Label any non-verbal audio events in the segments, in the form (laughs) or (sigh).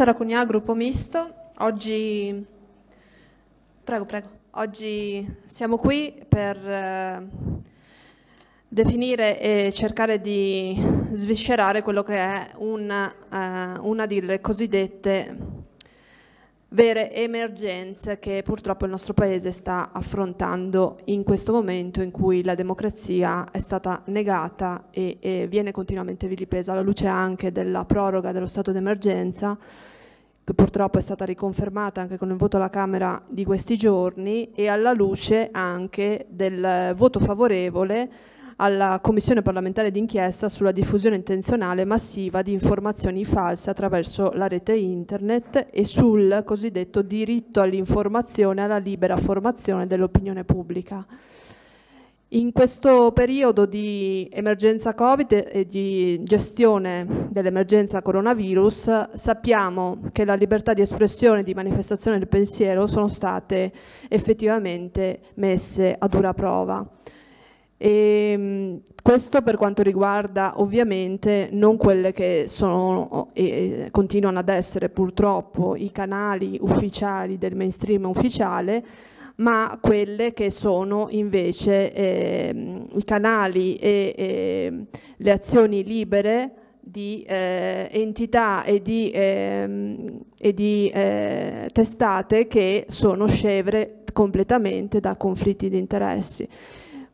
Sara Cugnà, gruppo misto. Oggi... Prego, prego. Oggi siamo qui per eh, definire e cercare di sviscerare quello che è una, eh, una delle cosiddette vere emergenze che purtroppo il nostro Paese sta affrontando in questo momento in cui la democrazia è stata negata e, e viene continuamente vilipesa, alla luce anche della proroga dello stato d'emergenza, che purtroppo è stata riconfermata anche con il voto alla Camera di questi giorni, e alla luce anche del voto favorevole alla Commissione parlamentare d'inchiesta sulla diffusione intenzionale massiva di informazioni false attraverso la rete internet e sul cosiddetto diritto all'informazione e alla libera formazione dell'opinione pubblica. In questo periodo di emergenza Covid e di gestione dell'emergenza coronavirus sappiamo che la libertà di espressione e di manifestazione del pensiero sono state effettivamente messe a dura prova. E, ehm, questo per quanto riguarda ovviamente non quelle che sono e continuano ad essere purtroppo i canali ufficiali del mainstream ufficiale, ma quelle che sono invece eh, i canali e eh, le azioni libere di eh, entità e di, ehm, e di eh, testate che sono scevre completamente da conflitti di interessi.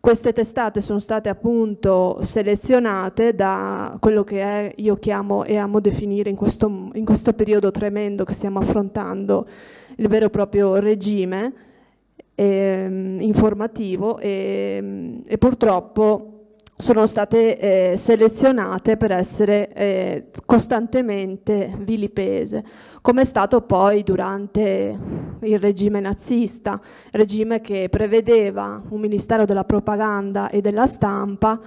Queste testate sono state appunto selezionate da quello che è, io chiamo e amo definire in questo, in questo periodo tremendo che stiamo affrontando, il vero e proprio regime eh, informativo e, e purtroppo sono state eh, selezionate per essere eh, costantemente vilipese, come è stato poi durante il regime nazista, regime che prevedeva un Ministero della Propaganda e della Stampa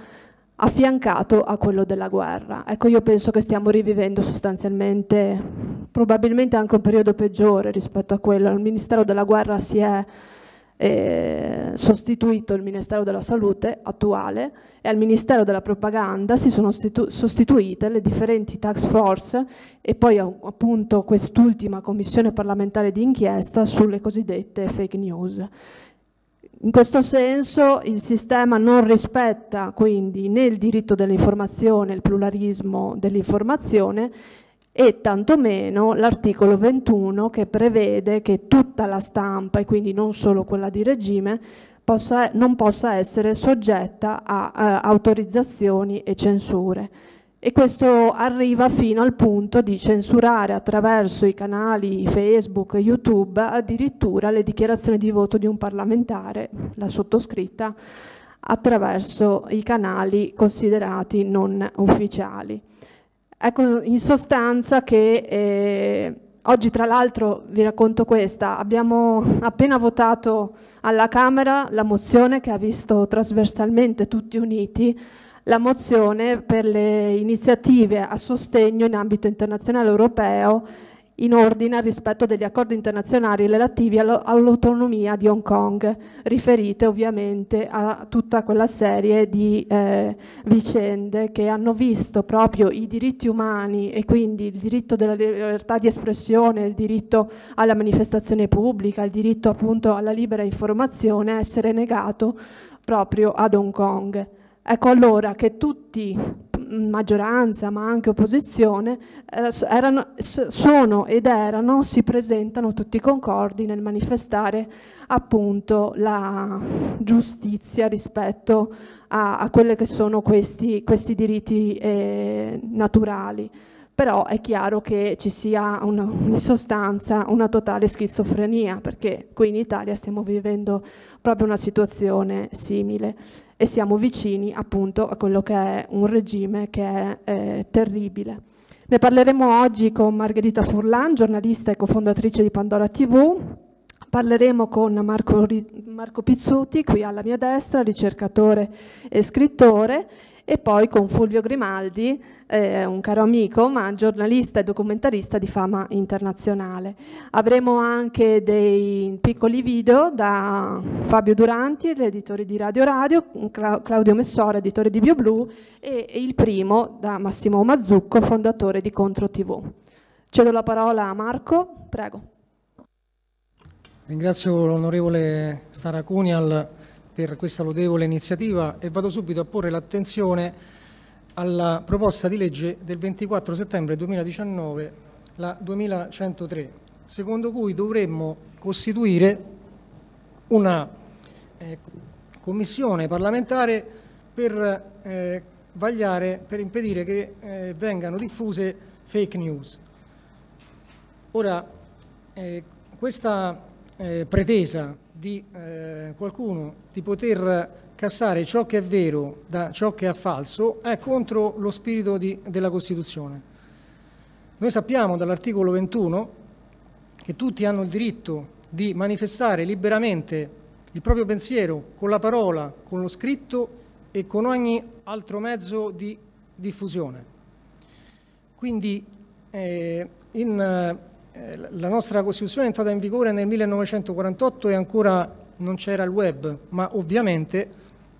affiancato a quello della guerra. Ecco, io penso che stiamo rivivendo sostanzialmente, probabilmente anche un periodo peggiore rispetto a quello. Il Ministero della Guerra si è eh, sostituito il Ministero della Salute attuale e al Ministero della Propaganda si sono sostituite le differenti tax force e poi appunto quest'ultima commissione parlamentare di inchiesta sulle cosiddette fake news. In questo senso il sistema non rispetta quindi né il diritto dell'informazione, il pluralismo dell'informazione e tantomeno l'articolo 21 che prevede che tutta la stampa, e quindi non solo quella di regime, possa, non possa essere soggetta a, a autorizzazioni e censure. E questo arriva fino al punto di censurare attraverso i canali Facebook e YouTube addirittura le dichiarazioni di voto di un parlamentare, la sottoscritta, attraverso i canali considerati non ufficiali. Ecco, in sostanza che eh, oggi tra l'altro vi racconto questa, abbiamo appena votato alla Camera la mozione che ha visto trasversalmente tutti uniti la mozione per le iniziative a sostegno in ambito internazionale europeo in ordine al rispetto degli accordi internazionali relativi all'autonomia di Hong Kong, riferite ovviamente a tutta quella serie di eh, vicende che hanno visto proprio i diritti umani e quindi il diritto della libertà di espressione, il diritto alla manifestazione pubblica, il diritto appunto alla libera informazione essere negato proprio ad Hong Kong. Ecco allora che tutti maggioranza ma anche opposizione erano, sono ed erano, si presentano tutti concordi nel manifestare appunto la giustizia rispetto a, a quelli che sono questi, questi diritti eh, naturali. Però è chiaro che ci sia una, in sostanza una totale schizofrenia perché qui in Italia stiamo vivendo proprio una situazione simile. E siamo vicini appunto a quello che è un regime che è eh, terribile. Ne parleremo oggi con Margherita Furlan, giornalista e cofondatrice di Pandora TV, Parleremo con Marco, Marco, Pizzuti, qui alla mia destra, ricercatore e scrittore, e poi con Fulvio Grimaldi, eh, un caro amico, ma giornalista e documentarista di fama internazionale. Avremo anche dei piccoli video da Fabio Duranti, l'editore di Radio Radio, Claudio Messora, editore di BioBlu, e, il primo da Massimo Mazzucco, fondatore di Contro TV. Cedo la parola a Marco, prego. Ringrazio l'onorevole Staracunial per questa lodevole iniziativa e vado subito a porre l'attenzione alla proposta di legge del 24 settembre 2019, la 2103, secondo cui dovremmo costituire una eh, commissione parlamentare per eh, vagliare, per impedire che eh, vengano diffuse fake news. Ora, eh, questa eh, pretesa di eh, qualcuno di poter cassare ciò che è vero da ciò che è falso è contro lo spirito di, della Costituzione. Noi sappiamo dall'articolo 21 che tutti hanno il diritto di manifestare liberamente il proprio pensiero con la parola, con lo scritto e con ogni altro mezzo di diffusione. Quindi eh, in, la nostra Costituzione è entrata in vigore nel 1948 e ancora non c'era il web, ma ovviamente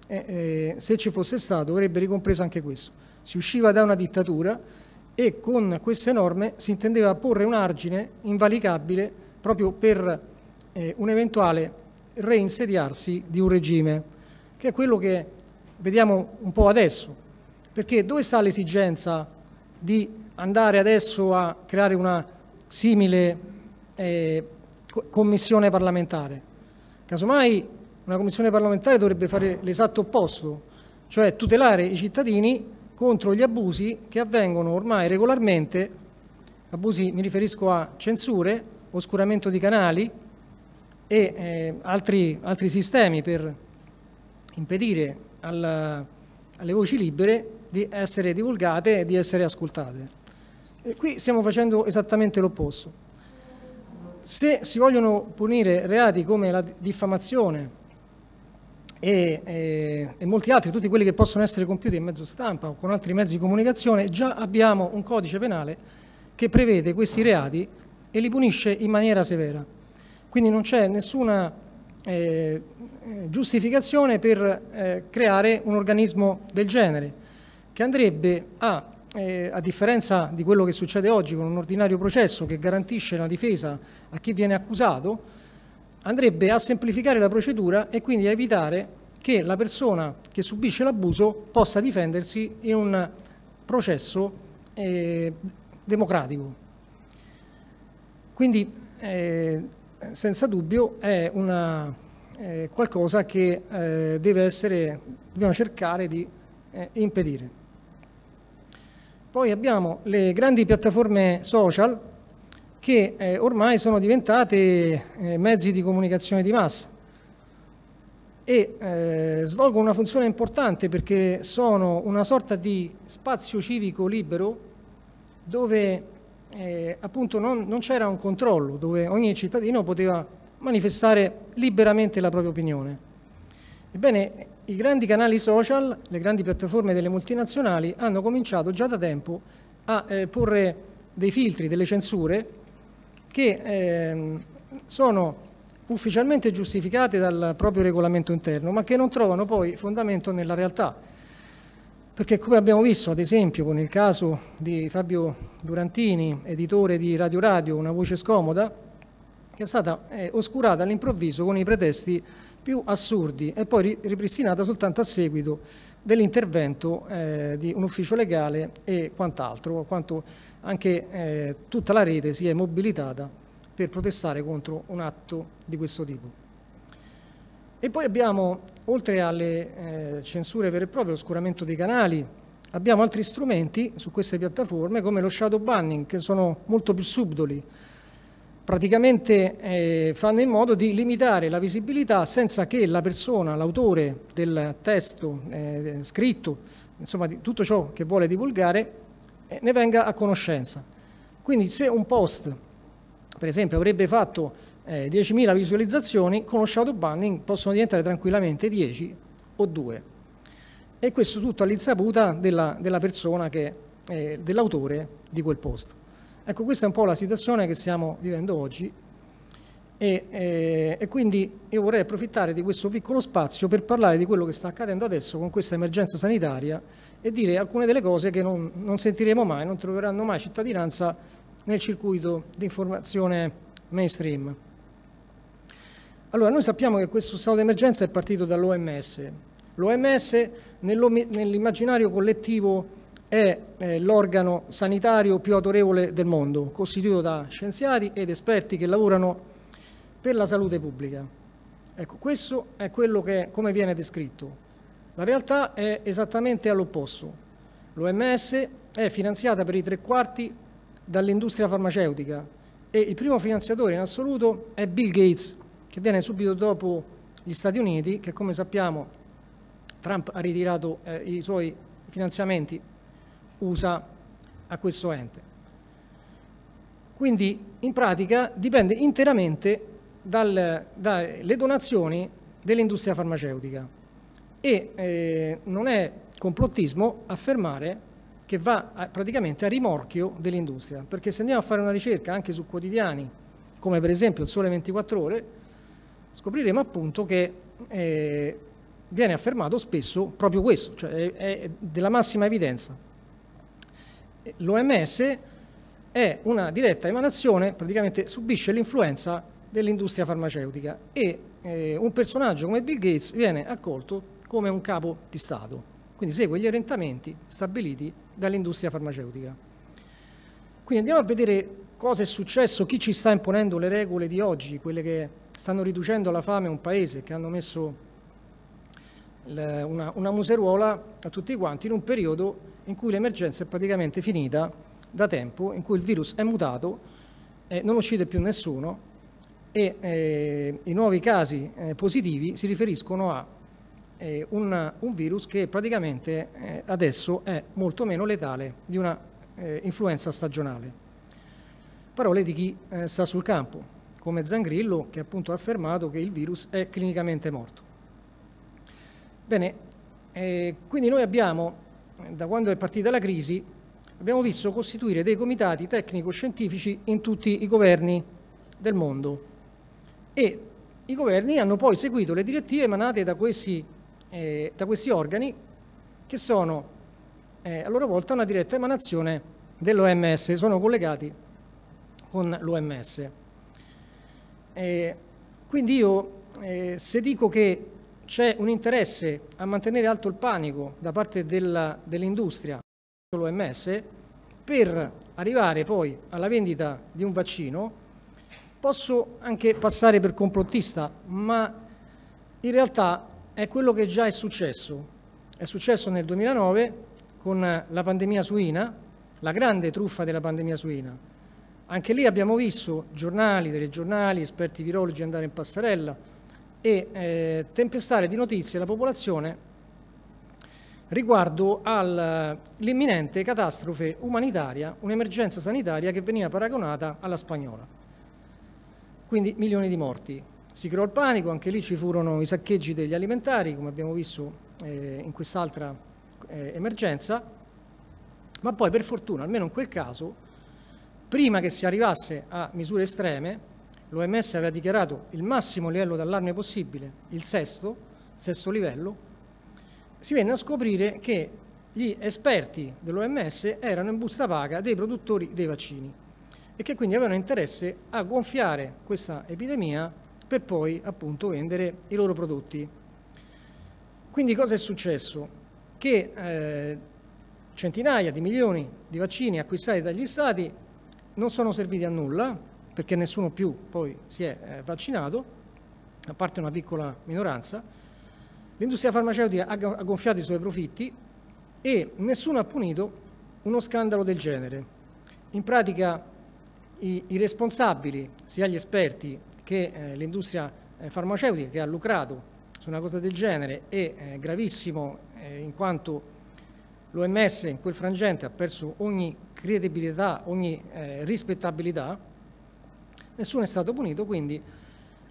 eh, eh, se ci fosse stato avrebbe ricompreso anche questo. Si usciva da una dittatura e con queste norme si intendeva porre un argine invalicabile proprio per eh, un eventuale reinsediarsi di un regime, che è quello che vediamo un po' adesso. Perché dove sta l'esigenza di andare adesso a creare una simile eh, commissione parlamentare? Casomai una commissione parlamentare dovrebbe fare l'esatto opposto, cioè tutelare i cittadini contro gli abusi che avvengono ormai regolarmente, abusi mi riferisco a censure, oscuramento di canali e eh, altri, altri sistemi per impedire alla, alle voci libere di essere divulgate e di essere ascoltate. E qui stiamo facendo esattamente l'opposto. Se si vogliono punire reati come la diffamazione e, e, e, molti altri, tutti quelli che possono essere compiuti in mezzo stampa o con altri mezzi di comunicazione, già abbiamo un codice penale che prevede questi reati e li punisce in maniera severa. Quindi non c'è nessuna eh, giustificazione per eh, creare un organismo del genere, che andrebbe a, eh, a differenza di quello che succede oggi con un ordinario processo che garantisce la difesa a chi viene accusato, andrebbe a semplificare la procedura e quindi a evitare che la persona che subisce l'abuso possa difendersi in un processo eh, democratico. Quindi eh, senza dubbio è una, eh, qualcosa che eh, deve essere, dobbiamo cercare di eh, impedire. Poi abbiamo le grandi piattaforme social che eh, ormai sono diventate eh, mezzi di comunicazione di massa e eh, svolgono una funzione importante perché sono una sorta di spazio civico libero dove eh, appunto non, non c'era un controllo, dove ogni cittadino poteva manifestare liberamente la propria opinione. Ebbene, i grandi canali social, le grandi piattaforme delle multinazionali hanno cominciato già da tempo a eh, porre dei filtri, delle censure che eh, sono ufficialmente giustificate dal proprio regolamento interno, ma che non trovano poi fondamento nella realtà. Perché come abbiamo visto, ad esempio, con il caso di Fabio Durantini, editore di Radio Radio, Una voce scomoda, che è stata eh, oscurata all'improvviso con i pretesti più assurdi e poi ripristinata soltanto a seguito dell'intervento eh, di un ufficio legale e quant'altro, quanto anche eh, tutta la rete si è mobilitata per protestare contro un atto di questo tipo. E poi abbiamo, oltre alle eh, censure vere e proprie, l'oscuramento dei canali, abbiamo altri strumenti su queste piattaforme come lo shadow banning, che sono molto più subdoli. Praticamente eh, fanno in modo di limitare la visibilità senza che la persona, l'autore del testo eh, scritto, insomma di tutto ciò che vuole divulgare, eh, ne venga a conoscenza. Quindi se un post, per esempio, avrebbe fatto eh, 10.000 visualizzazioni, con lo shadow banning possono diventare tranquillamente 10 o 2. E questo tutto all'insaputa della, della persona è dell'autore di quel post. Ecco, questa è un po' la situazione che stiamo vivendo oggi e, eh, e, quindi io vorrei approfittare di questo piccolo spazio per parlare di quello che sta accadendo adesso con questa emergenza sanitaria e dire alcune delle cose che non, non sentiremo mai, non troveranno mai cittadinanza nel circuito di informazione mainstream. Allora, noi sappiamo che questo stato d'emergenza è partito dall'OMS. L'OMS nell'immaginario collettivo è l'organo sanitario più autorevole del mondo, costituito da scienziati ed esperti che lavorano per la salute pubblica. Ecco, questo è quello che come viene descritto. La realtà è esattamente all'opposto. L'OMS è finanziata per i tre quarti dall'industria farmaceutica e il primo finanziatore in assoluto è Bill Gates, che viene subito dopo gli Stati Uniti, che come sappiamo Trump ha ritirato eh, i suoi finanziamenti USA a questo ente. Quindi in pratica dipende interamente dal, dalle donazioni dell'industria farmaceutica e eh, non è complottismo affermare che va a, praticamente a rimorchio dell'industria, perché se andiamo a fare una ricerca anche su quotidiani, come per esempio il Sole 24 Ore, scopriremo appunto che eh, viene affermato spesso proprio questo, cioè è, è della massima evidenza. L'OMS è una diretta emanazione, praticamente subisce l'influenza dell'industria farmaceutica e eh, un personaggio come Bill Gates viene accolto come un capo di Stato, quindi segue gli orientamenti stabiliti dall'industria farmaceutica. Quindi andiamo a vedere cosa è successo, chi ci sta imponendo le regole di oggi, quelle che stanno riducendo alla fame un paese, che hanno messo una, una museruola a tutti quanti in un periodo in cui l'emergenza è praticamente finita da tempo, in cui il virus è mutato, eh, non uccide più nessuno e eh, i nuovi casi eh, positivi si riferiscono a eh, un, un, virus che praticamente eh, adesso è molto meno letale di una eh, influenza stagionale. Parole di chi sta sul campo, come Zangrillo che appunto ha affermato che il virus è clinicamente morto. Bene, eh, quindi noi abbiamo, da quando è partita la crisi, abbiamo visto costituire dei comitati tecnico-scientifici in tutti i governi del mondo e i governi hanno poi seguito le direttive emanate da questi, eh, da questi organi che sono eh, a loro volta una diretta emanazione dell'OMS, sono collegati con l'OMS. Eh, quindi io eh, se dico che c'è un interesse a mantenere alto il panico da parte dell'industria, l'OMS, per arrivare poi alla vendita di un vaccino, posso anche passare per complottista, ma in realtà è quello che già è successo. È successo nel 2009 con la pandemia suina, la grande truffa della pandemia suina. Anche lì abbiamo visto giornali, telegiornali, esperti virologi andare in passerella, e eh, tempestare di notizie la popolazione riguardo all'imminente catastrofe umanitaria, un'emergenza sanitaria che veniva paragonata alla spagnola. Quindi milioni di morti. Si creò il panico, anche lì ci furono i saccheggi degli alimentari, come abbiamo visto eh, in quest'altra eh, emergenza, ma poi per fortuna, almeno in quel caso, prima che si arrivasse a misure estreme, l'OMS aveva dichiarato il massimo livello d'allarme possibile, il sesto, sesto livello, si venne a scoprire che gli esperti dell'OMS erano in busta paga dei produttori dei vaccini e che quindi avevano interesse a gonfiare questa epidemia per poi appunto vendere i loro prodotti. Quindi cosa è successo? Che eh, centinaia di milioni di vaccini acquistati dagli stati non sono serviti a nulla, perché nessuno più poi si è eh, vaccinato, a parte una piccola minoranza, l'industria farmaceutica ha gonfiato i suoi profitti e nessuno ha punito uno scandalo del genere. In pratica i, i responsabili, sia gli esperti che eh, l'industria eh, farmaceutica che ha lucrato su una cosa del genere è eh, gravissimo eh, in quanto l'OMS in quel frangente ha perso ogni credibilità, ogni eh, rispettabilità, nessuno è stato punito, quindi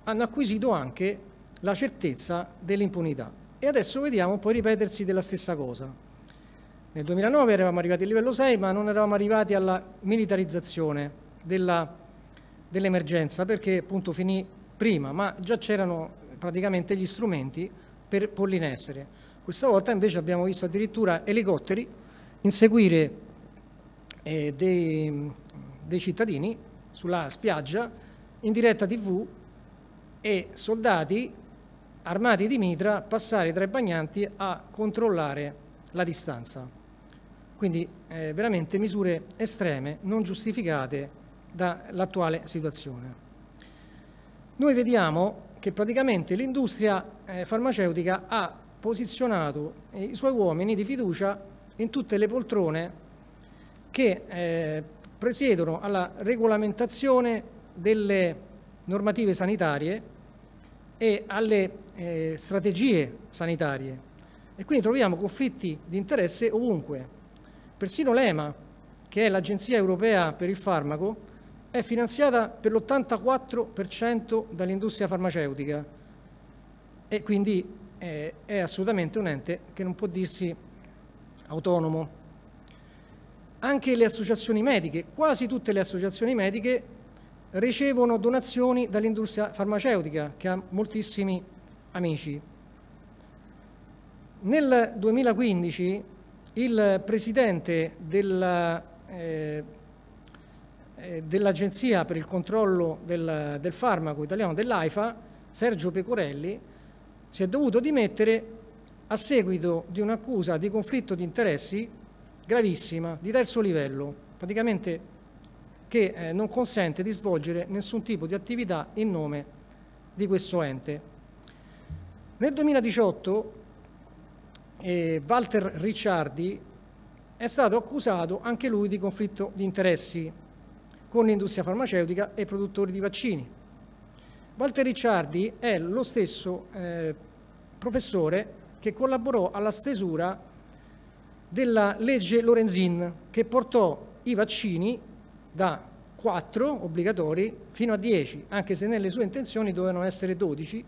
hanno acquisito anche la certezza dell'impunità. E adesso vediamo poi ripetersi della stessa cosa. Nel 2009 eravamo arrivati al livello 6, ma non eravamo arrivati alla militarizzazione dell'emergenza, dell perché appunto finì prima, ma già c'erano praticamente gli strumenti per porli in essere. Questa volta invece abbiamo visto addirittura elicotteri inseguire eh, dei, dei cittadini sulla spiaggia in diretta tv e soldati armati di mitra passare tra i bagnanti a controllare la distanza. Quindi eh, veramente misure estreme, non giustificate dall'attuale situazione. Noi vediamo che praticamente l'industria eh, farmaceutica ha posizionato i suoi uomini di fiducia in tutte le poltrone che eh, presiedono alla regolamentazione delle normative sanitarie e alle eh, strategie sanitarie. E quindi troviamo conflitti di interesse ovunque. Persino l'EMA, che è l'Agenzia Europea per il Farmaco, è finanziata per l'84% dall'industria farmaceutica e quindi è, è assolutamente un ente che non può dirsi autonomo. Anche le associazioni mediche, quasi tutte le associazioni mediche ricevono donazioni dall'industria farmaceutica che ha moltissimi amici. Nel 2015 il presidente della, eh, eh, dell'Agenzia per il controllo del, del farmaco italiano dell'AIFA, Sergio Pecorelli, si è dovuto dimettere a seguito di un'accusa di conflitto di interessi gravissima, di terzo livello, praticamente che eh, non consente di svolgere nessun tipo di attività in nome di questo ente. Nel 2018 eh, Walter Ricciardi è stato accusato anche lui di conflitto di interessi con l'industria farmaceutica e produttori di vaccini. Walter Ricciardi è lo stesso eh, professore che collaborò alla stesura della legge Lorenzin che portò i vaccini da 4 obbligatori fino a 10, anche se nelle sue intenzioni dovevano essere 12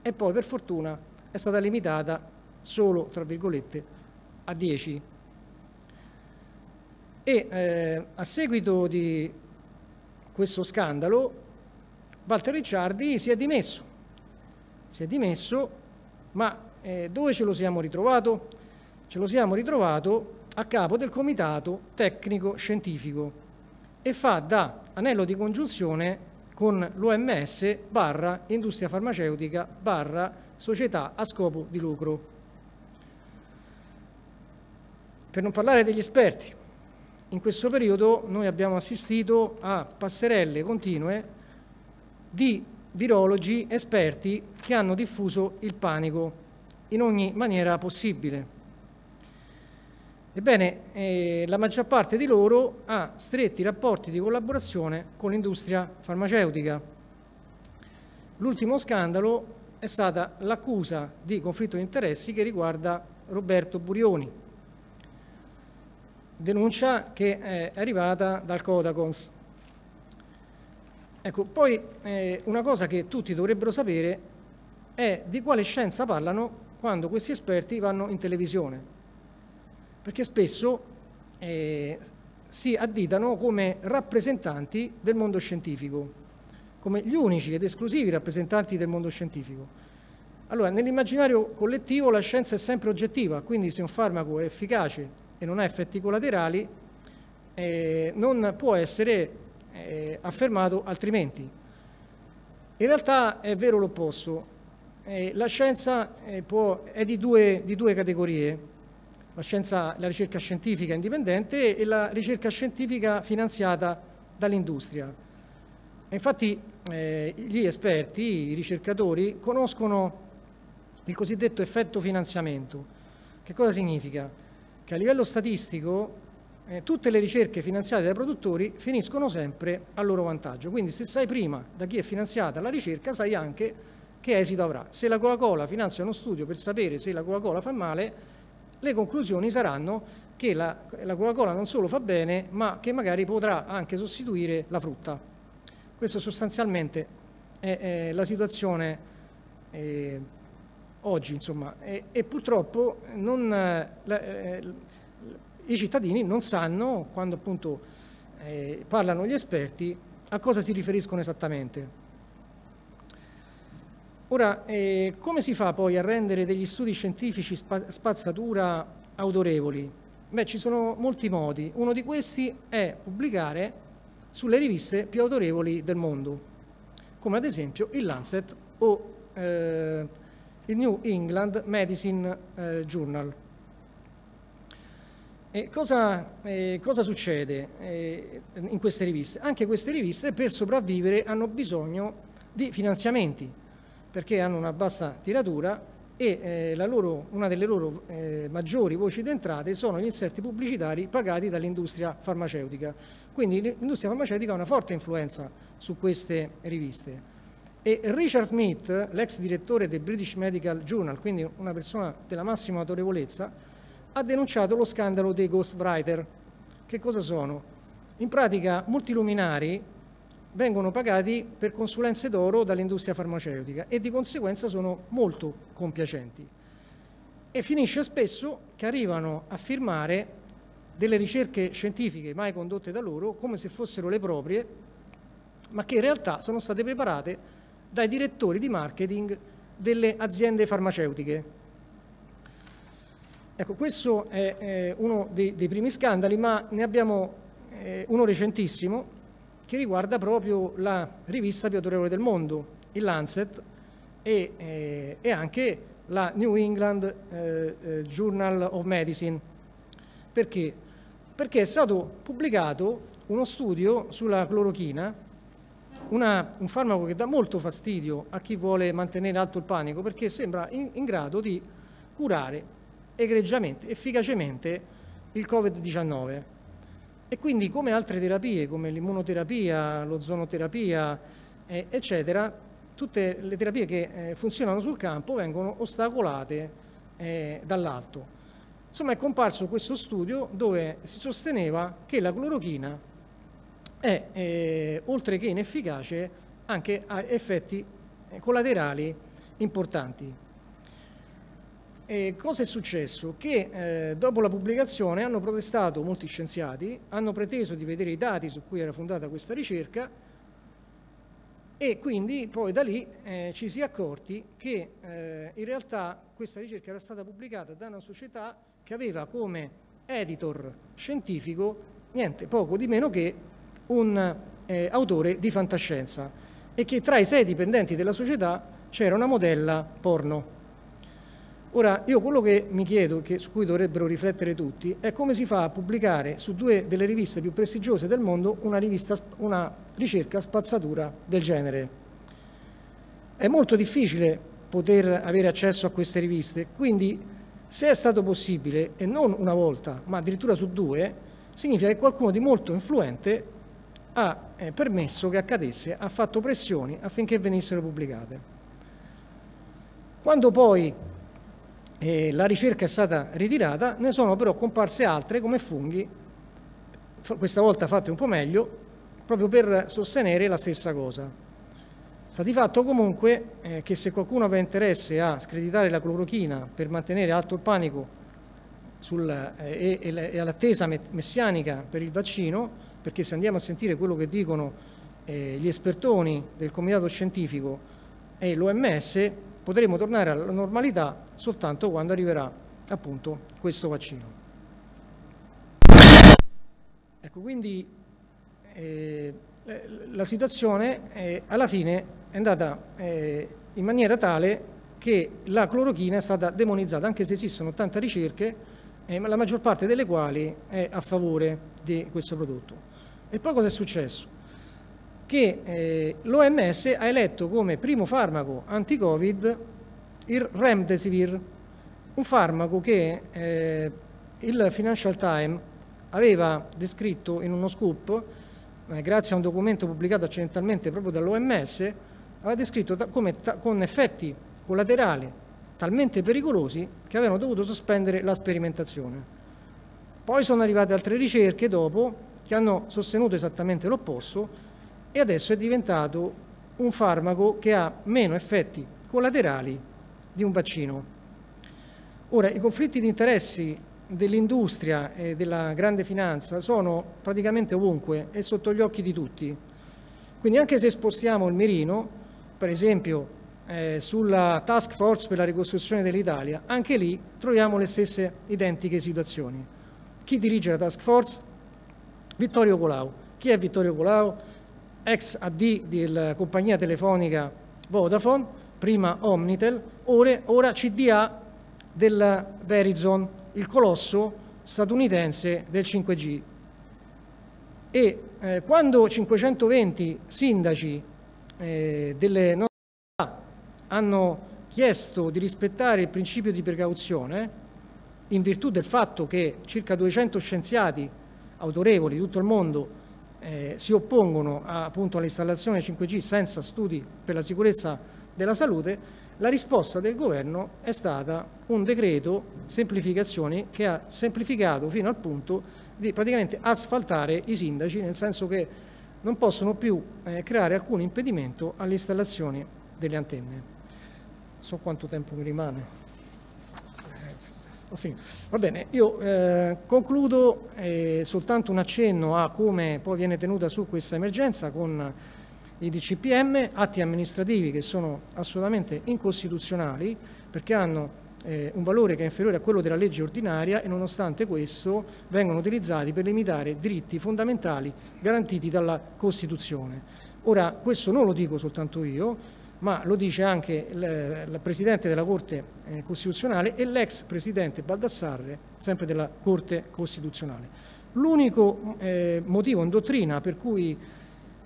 e poi per fortuna è stata limitata solo, tra virgolette, a 10. E eh, a seguito di questo scandalo Walter Ricciardi si è dimesso, si è dimesso, ma eh, dove ce lo siamo ritrovato? Ce lo siamo ritrovato a capo del comitato tecnico scientifico e fa da anello di congiunzione con l'OMS barra industria farmaceutica barra società a scopo di lucro. Per non parlare degli esperti, in questo periodo noi abbiamo assistito a passerelle continue di virologi esperti che hanno diffuso il panico in ogni maniera possibile. Ebbene, eh, la maggior parte di loro ha stretti rapporti di collaborazione con l'industria farmaceutica. L'ultimo scandalo è stata l'accusa di conflitto di interessi che riguarda Roberto Burioni, denuncia che è arrivata dal Codacons. Ecco, poi eh, una cosa che tutti dovrebbero sapere è di quale scienza parlano quando questi esperti vanno in televisione perché spesso eh, si additano come rappresentanti del mondo scientifico, come gli unici ed esclusivi rappresentanti del mondo scientifico. Allora, nell'immaginario collettivo la scienza è sempre oggettiva, quindi se un farmaco è efficace e non ha effetti collaterali, eh, non può essere eh, affermato altrimenti. In realtà è vero l'opposto. Eh, la scienza eh, può, è di due, di due categorie la, scienza, la ricerca scientifica indipendente e la ricerca scientifica finanziata dall'industria. Infatti eh, gli esperti, i ricercatori, conoscono il cosiddetto effetto finanziamento. Che cosa significa? Che a livello statistico eh, tutte le ricerche finanziate dai produttori finiscono sempre a loro vantaggio. Quindi se sai prima da chi è finanziata la ricerca, sai anche che esito avrà. Se la Coca-Cola finanzia uno studio per sapere se la Coca-Cola fa male, le conclusioni saranno che la, la Coca-Cola non solo fa bene, ma che magari potrà anche sostituire la frutta. Questa sostanzialmente è, è la situazione eh, oggi, insomma, e, e purtroppo non, la, eh, i cittadini non sanno, quando appunto eh, parlano gli esperti, a cosa si riferiscono esattamente. Ora, eh, come si fa poi a rendere degli studi scientifici spa spazzatura autorevoli? Beh, ci sono molti modi. Uno di questi è pubblicare sulle riviste più autorevoli del mondo, come ad esempio il Lancet o eh, il New England Medicine eh, Journal. E cosa, eh, cosa succede eh, in queste riviste? Anche queste riviste per sopravvivere hanno bisogno di finanziamenti perché hanno una bassa tiratura e eh, loro, una delle loro eh, maggiori voci d'entrate sono gli inserti pubblicitari pagati dall'industria farmaceutica. Quindi l'industria farmaceutica ha una forte influenza su queste riviste. E Richard Smith, l'ex direttore del British Medical Journal, quindi una persona della massima autorevolezza, ha denunciato lo scandalo dei ghostwriter. Che cosa sono? In pratica multiluminari vengono pagati per consulenze d'oro dall'industria farmaceutica e di conseguenza sono molto compiacenti. E finisce spesso che arrivano a firmare delle ricerche scientifiche mai condotte da loro come se fossero le proprie, ma che in realtà sono state preparate dai direttori di marketing delle aziende farmaceutiche. Ecco, questo è uno dei, dei, primi scandali, ma ne abbiamo eh, uno recentissimo che riguarda proprio la rivista più autorevole del mondo, il Lancet, e, eh, e anche la New England eh, eh, Journal of Medicine. Perché? Perché è stato pubblicato uno studio sulla clorochina, una, un farmaco che dà molto fastidio a chi vuole mantenere alto il panico, perché sembra in, in grado di curare egregiamente, efficacemente il Covid-19. E quindi come altre terapie, come l'immunoterapia, l'ozonoterapia, eh, eccetera, tutte le terapie che eh, funzionano sul campo vengono ostacolate eh, dall'alto. Insomma è comparso questo studio dove si sosteneva che la clorochina è, eh, oltre che inefficace, anche ha effetti eh, collaterali importanti. E cosa è successo? Che eh, dopo la pubblicazione hanno protestato molti scienziati, hanno preteso di vedere i dati su cui era fondata questa ricerca e quindi poi da lì eh, ci si è accorti che eh, in realtà questa ricerca era stata pubblicata da una società che aveva come editor scientifico niente poco di meno che un eh, autore di fantascienza e che tra i sei dipendenti della società c'era una modella porno. Ora, io quello che mi chiedo, che, su cui dovrebbero riflettere tutti, è come si fa a pubblicare su due delle riviste più prestigiose del mondo una, rivista, una ricerca spazzatura del genere. È molto difficile poter avere accesso a queste riviste, quindi se è stato possibile, e non una volta, ma addirittura su due, significa che qualcuno di molto influente ha eh, permesso che accadesse, ha fatto pressioni affinché venissero pubblicate. Quando poi eh, la ricerca è stata ritirata, ne sono però comparse altre come funghi, questa volta fatte un po' meglio, proprio per sostenere la stessa cosa. Sta di fatto comunque eh, che se qualcuno aveva interesse a screditare la clorochina per mantenere alto il panico sul, eh, e, e, all'attesa messianica per il vaccino, perché se andiamo a sentire quello che dicono eh, gli espertoni del comitato scientifico e l'OMS, potremo tornare alla normalità soltanto quando arriverà appunto questo vaccino. Ecco, quindi eh, la situazione eh, alla fine è andata eh, in maniera tale che la clorochina è stata demonizzata, anche se esistono tante ricerche, eh, la maggior parte delle quali è a favore di questo prodotto. E poi cosa è successo? che eh, l'OMS ha eletto come primo farmaco anti-Covid il Remdesivir, un farmaco che eh, il Financial Times aveva descritto in uno scoop, eh, grazie a un documento pubblicato accidentalmente proprio dall'OMS, aveva descritto come con effetti collaterali talmente pericolosi che avevano dovuto sospendere la sperimentazione. Poi sono arrivate altre ricerche dopo che hanno sostenuto esattamente l'opposto e adesso è diventato un farmaco che ha meno effetti collaterali di un vaccino. Ora, i conflitti di interessi dell'industria e della grande finanza sono praticamente ovunque e sotto gli occhi di tutti. Quindi anche se spostiamo il mirino, per esempio eh, sulla task force per la ricostruzione dell'Italia, anche lì troviamo le stesse identiche situazioni. Chi dirige la task force? Vittorio Colau Chi è Vittorio Colau? Ex AD della compagnia telefonica Vodafone, prima Omnitel, ora, ora CDA del Verizon, il colosso statunitense del 5G. E eh, quando 520 sindaci eh, delle nostre città hanno chiesto di rispettare il principio di precauzione, in virtù del fatto che circa 200 scienziati autorevoli di tutto il mondo eh, si oppongono all'installazione 5G senza studi per la sicurezza della salute, la risposta del governo è stata un decreto semplificazioni che ha semplificato fino al punto di praticamente asfaltare i sindaci, nel senso che non possono più eh, creare alcun impedimento all'installazione delle antenne. So quanto tempo mi rimane. Va bene, io eh, concludo eh, soltanto un accenno a come poi viene tenuta su questa emergenza con i DCPM, atti amministrativi che sono assolutamente incostituzionali perché hanno eh, un valore che è inferiore a quello della legge ordinaria e nonostante questo vengono utilizzati per limitare diritti fondamentali garantiti dalla Costituzione. Ora, questo non lo dico soltanto io, ma lo dice anche il, Presidente della Corte eh, Costituzionale e l'ex Presidente Baldassarre, sempre della Corte Costituzionale. L'unico eh, motivo in dottrina per cui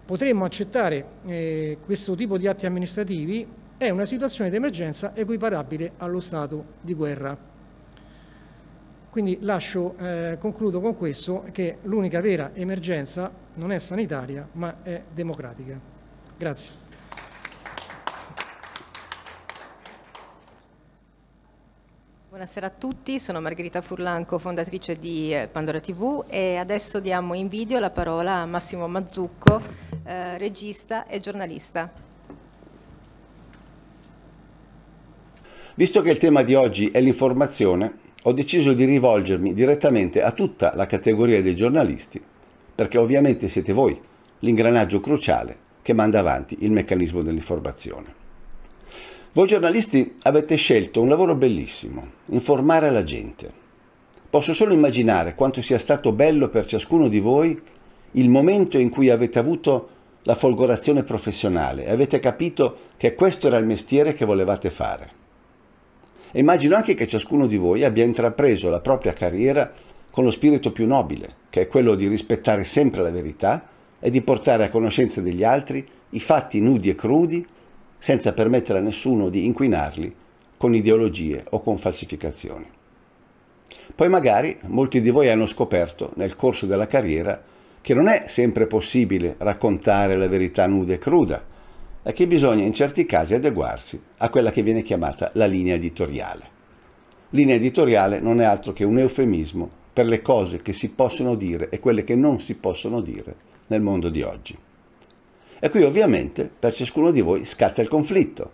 potremmo accettare eh, questo tipo di atti amministrativi è una situazione di emergenza equiparabile allo stato di guerra. Quindi lascio, eh, concludo con questo, che l'unica vera emergenza non è sanitaria ma è democratica. Grazie. Buonasera a tutti, sono Margherita Furlanco, fondatrice di eh, Pandora TV e adesso diamo in video la parola a Massimo Mazzucco, eh, regista e giornalista. Visto che il tema di oggi è l'informazione, ho deciso di rivolgermi direttamente a tutta la categoria dei giornalisti, perché ovviamente siete voi l'ingranaggio cruciale che manda avanti il meccanismo dell'informazione. Voi giornalisti avete scelto un lavoro bellissimo, informare la gente. Posso solo immaginare quanto sia stato bello per ciascuno di voi il momento in cui avete avuto la folgorazione professionale e avete capito che questo era il mestiere che volevate fare. E immagino anche che ciascuno di voi abbia intrapreso la propria carriera con lo spirito più nobile, che è quello di rispettare sempre la verità e di portare a conoscenza degli altri i fatti nudi e crudi senza permettere a nessuno di inquinarli con ideologie o con falsificazioni. Poi magari molti di voi hanno scoperto nel corso della carriera che non è sempre possibile raccontare la verità nuda e cruda e che bisogna in certi casi adeguarsi a quella che viene chiamata la linea editoriale. Linea editoriale non è altro che un eufemismo per le cose che si possono dire e quelle che non si possono dire nel mondo di oggi. E qui ovviamente per ciascuno di voi scatta il conflitto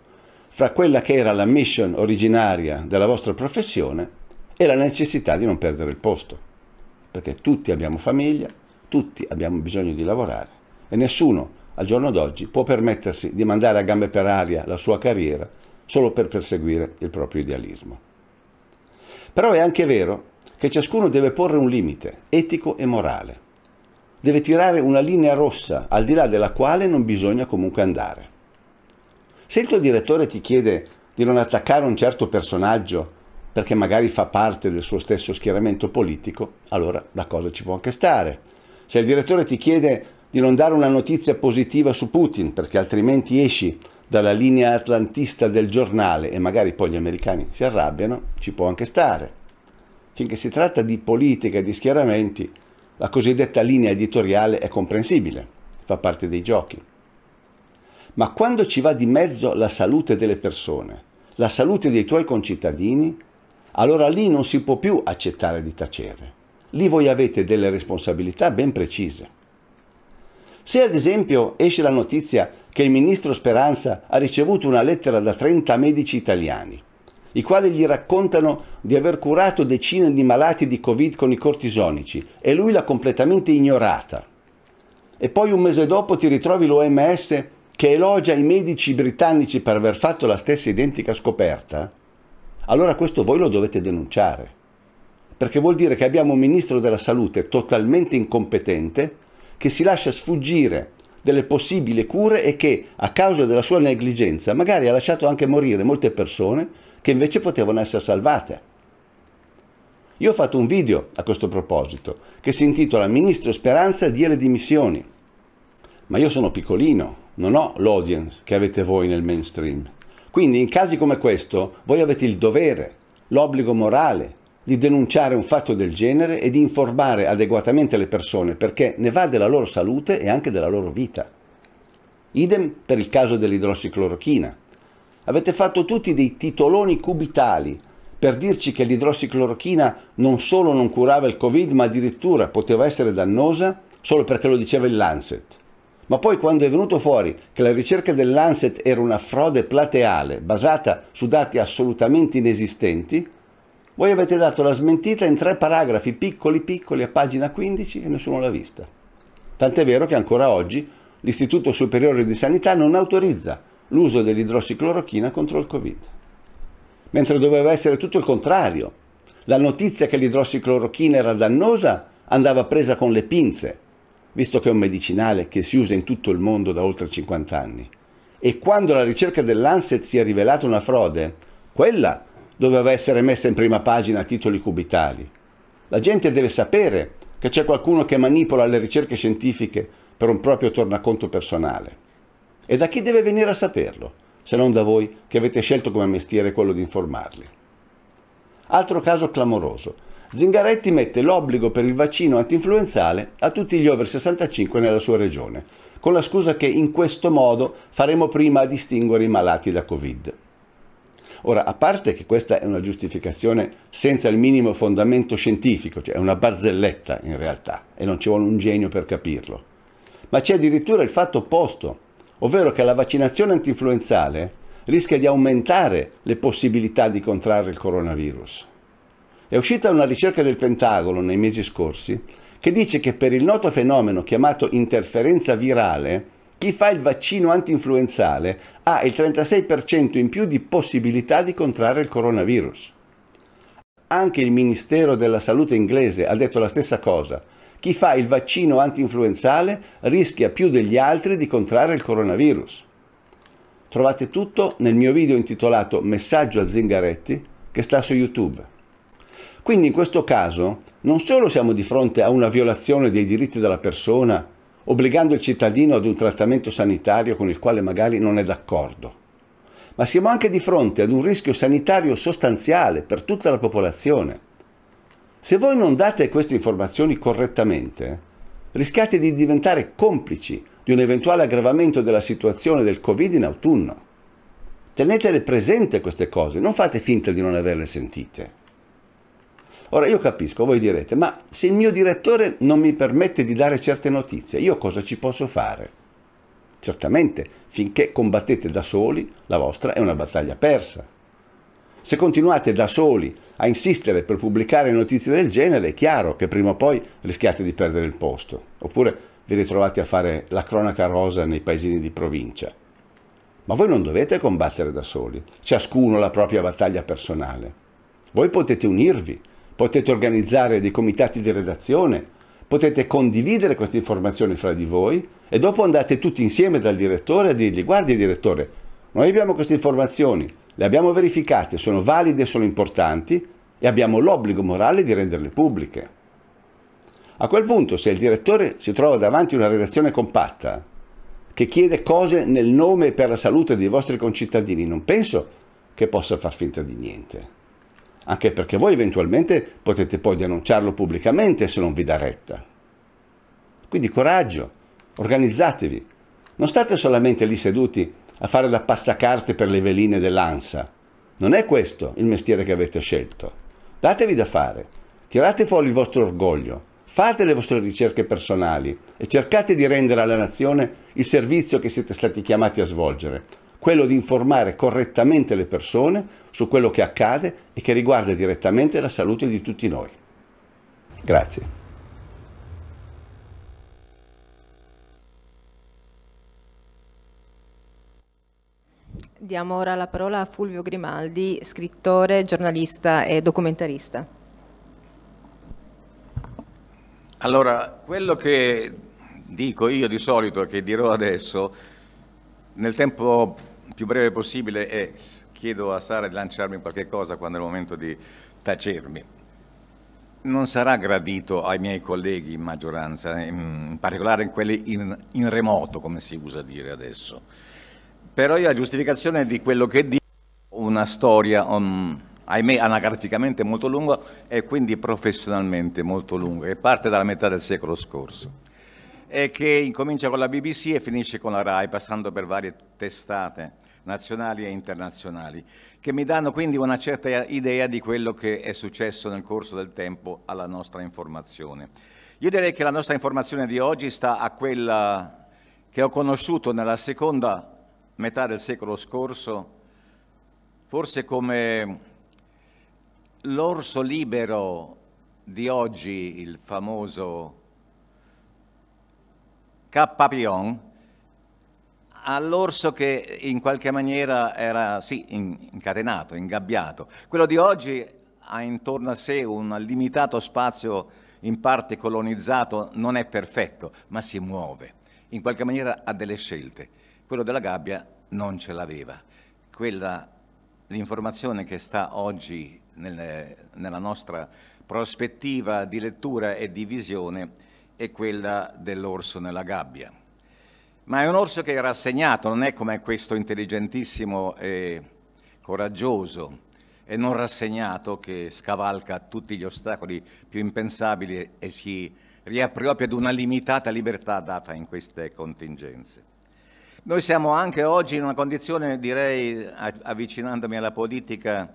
fra quella che era la mission originaria della vostra professione e la necessità di non perdere il posto. Perché tutti abbiamo famiglia, tutti abbiamo bisogno di lavorare e nessuno al giorno d'oggi può permettersi di mandare a gambe per aria la sua carriera solo per perseguire il proprio idealismo. Però è anche vero che ciascuno deve porre un limite etico e morale deve tirare una linea rossa al di là della quale non bisogna comunque andare. Se il tuo direttore ti chiede di non attaccare un certo personaggio perché magari fa parte del suo stesso schieramento politico, allora la cosa ci può anche stare. Se il direttore ti chiede di non dare una notizia positiva su Putin perché altrimenti esci dalla linea atlantista del giornale e magari poi gli americani si arrabbiano, ci può anche stare. Finché si tratta di politica e di schieramenti, la cosiddetta linea editoriale è comprensibile, fa parte dei giochi. Ma quando ci va di mezzo la salute delle persone, la salute dei tuoi concittadini, allora lì non si può più accettare di tacere. Lì voi avete delle responsabilità ben precise. Se ad esempio esce la notizia che il ministro Speranza ha ricevuto una lettera da 30 medici italiani i quali gli raccontano di aver curato decine di malati di Covid con i cortisonici e lui l'ha completamente ignorata. E poi un mese dopo ti ritrovi l'OMS che elogia i medici britannici per aver fatto la stessa identica scoperta, allora questo voi lo dovete denunciare. Perché vuol dire che abbiamo un ministro della salute totalmente incompetente che si lascia sfuggire delle possibili cure e che a causa della sua negligenza magari ha lasciato anche morire molte persone che invece potevano essere salvate. Io ho fatto un video a questo proposito che si intitola Ministro Speranza dia le dimissioni. Ma io sono piccolino, non ho l'audience che avete voi nel mainstream. Quindi in casi come questo voi avete il dovere, l'obbligo morale di denunciare un fatto del genere e di informare adeguatamente le persone perché ne va della loro salute e anche della loro vita. Idem per il caso dell'idrossiclorochina. Avete fatto tutti dei titoloni cubitali per dirci che l'idrossiclorochina non solo non curava il Covid, ma addirittura poteva essere dannosa solo perché lo diceva il Lancet. Ma poi quando è venuto fuori che la ricerca del Lancet era una frode plateale basata su dati assolutamente inesistenti, voi avete dato la smentita in tre paragrafi piccoli piccoli a pagina 15 e nessuno l'ha vista. Tant'è vero che ancora oggi l'Istituto Superiore di Sanità non autorizza l'uso dell'idrossiclorochina contro il Covid. Mentre doveva essere tutto il contrario. La notizia che l'idrossiclorochina era dannosa andava presa con le pinze, visto che è un medicinale che si usa in tutto il mondo da oltre 50 anni. E quando la ricerca dell'Anset si è rivelata una frode, quella doveva essere messa in prima pagina a titoli cubitali. La gente deve sapere che c'è qualcuno che manipola le ricerche scientifiche per un proprio tornaconto personale. E da chi deve venire a saperlo, se non da voi che avete scelto come mestiere quello di informarli? Altro caso clamoroso. Zingaretti mette l'obbligo per il vaccino antinfluenzale a tutti gli over 65 nella sua regione, con la scusa che in questo modo faremo prima a distinguere i malati da Covid. Ora, a parte che questa è una giustificazione senza il minimo fondamento scientifico, cioè è una barzelletta in realtà, e non ci vuole un genio per capirlo, ma c'è addirittura il fatto opposto, ovvero che la vaccinazione antinfluenzale rischia di aumentare le possibilità di contrarre il coronavirus. È uscita una ricerca del Pentagono nei mesi scorsi che dice che per il noto fenomeno chiamato interferenza virale, chi fa il vaccino antinfluenzale ha il 36% in più di possibilità di contrarre il coronavirus. Anche il Ministero della Salute inglese ha detto la stessa cosa. Chi fa il vaccino antinfluenzale rischia più degli altri di contrarre il coronavirus. Trovate tutto nel mio video intitolato Messaggio a Zingaretti che sta su YouTube. Quindi in questo caso non solo siamo di fronte a una violazione dei diritti della persona obbligando il cittadino ad un trattamento sanitario con il quale magari non è d'accordo. Ma siamo anche di fronte ad un rischio sanitario sostanziale per tutta la popolazione. Se voi non date queste informazioni correttamente, rischiate di diventare complici di un eventuale aggravamento della situazione del Covid in autunno. Tenetele presente queste cose, non fate finta di non averle sentite. Ora io capisco, voi direte, ma se il mio direttore non mi permette di dare certe notizie, io cosa ci posso fare? Certamente, finché combattete da soli, la vostra è una battaglia persa. Se continuate da soli a insistere per pubblicare notizie del genere, è chiaro che prima o poi rischiate di perdere il posto, oppure vi ritrovate a fare la cronaca rosa nei paesini di provincia. Ma voi non dovete combattere da soli, ciascuno la propria battaglia personale. Voi potete unirvi, potete organizzare dei comitati di redazione, potete condividere queste informazioni fra di voi e dopo andate tutti insieme dal direttore a dirgli guardi direttore, noi abbiamo queste informazioni, le abbiamo verificate, sono valide, sono importanti e abbiamo l'obbligo morale di renderle pubbliche. A quel punto, se il direttore si trova davanti a una redazione compatta che chiede cose nel nome e per la salute dei vostri concittadini, non penso che possa far finta di niente anche perché voi eventualmente potete poi denunciarlo pubblicamente se non vi dà retta. Quindi coraggio, organizzatevi, non state solamente lì seduti a fare da passacarte per le veline dell'ANSA, non è questo il mestiere che avete scelto. Datevi da fare, tirate fuori il vostro orgoglio, fate le vostre ricerche personali e cercate di rendere alla nazione il servizio che siete stati chiamati a svolgere, quello di informare correttamente le persone su quello che accade e che riguarda direttamente la salute di tutti noi. Grazie. Diamo ora la parola a Fulvio Grimaldi, scrittore, giornalista e documentarista. Allora, quello che dico io di solito che dirò adesso, nel tempo più breve possibile e chiedo a Sara di lanciarmi qualche cosa quando è il momento di tacermi. Non sarà gradito ai miei colleghi in maggioranza, in particolare in quelli in, in remoto, come si usa dire adesso. Però io a giustificazione di quello che dico, una storia, um, ahimè, anagraficamente molto lunga e quindi professionalmente molto lunga, che parte dalla metà del secolo scorso e che incomincia con la BBC e finisce con la RAI, passando per varie testate nazionali e internazionali, che mi danno quindi una certa idea di quello che è successo nel corso del tempo alla nostra informazione. Io direi che la nostra informazione di oggi sta a quella che ho conosciuto nella seconda metà del secolo scorso, forse come l'orso libero di oggi, il famoso K. Papillon, all'orso che in qualche maniera era sì, incatenato, ingabbiato. Quello di oggi ha intorno a sé un limitato spazio in parte colonizzato, non è perfetto, ma si muove, in qualche maniera ha delle scelte. Quello della gabbia non ce l'aveva. L'informazione che sta oggi nelle, nella nostra prospettiva di lettura e di visione è quella dell'orso nella gabbia ma è un orso che è rassegnato, non è come questo intelligentissimo e coraggioso e non rassegnato che scavalca tutti gli ostacoli più impensabili e si riappropria ad una limitata libertà data in queste contingenze. Noi siamo anche oggi in una condizione, direi, avvicinandomi alla politica,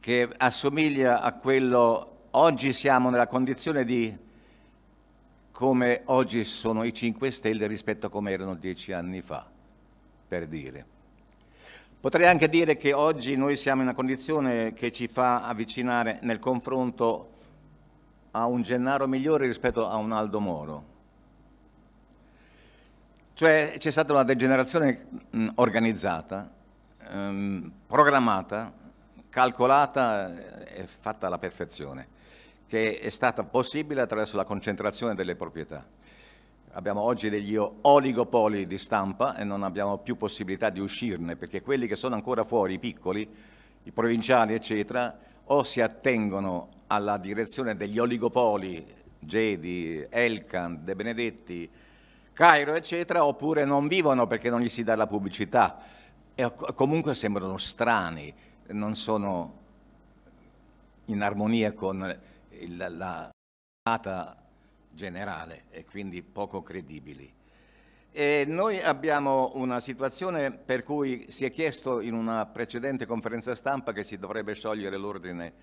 che assomiglia a quello, oggi siamo nella condizione di come oggi sono i 5 Stelle rispetto a come erano dieci anni fa, per dire. Potrei anche dire che oggi noi siamo in una condizione che ci fa avvicinare nel confronto a un Gennaro migliore rispetto a un Aldo Moro. Cioè c'è stata una degenerazione mh, organizzata, ehm, programmata, calcolata e fatta alla perfezione che è stata possibile attraverso la concentrazione delle proprietà. Abbiamo oggi degli oligopoli di stampa e non abbiamo più possibilità di uscirne perché quelli che sono ancora fuori, i piccoli, i provinciali, eccetera, o si attengono alla direzione degli oligopoli, Gedi, Elkan, De Benedetti, Cairo, eccetera, oppure non vivono perché non gli si dà la pubblicità e comunque sembrano strani, non sono in armonia con la data generale e quindi poco credibili. E noi abbiamo una situazione per cui si è chiesto in una precedente conferenza stampa che si dovrebbe sciogliere l'ordine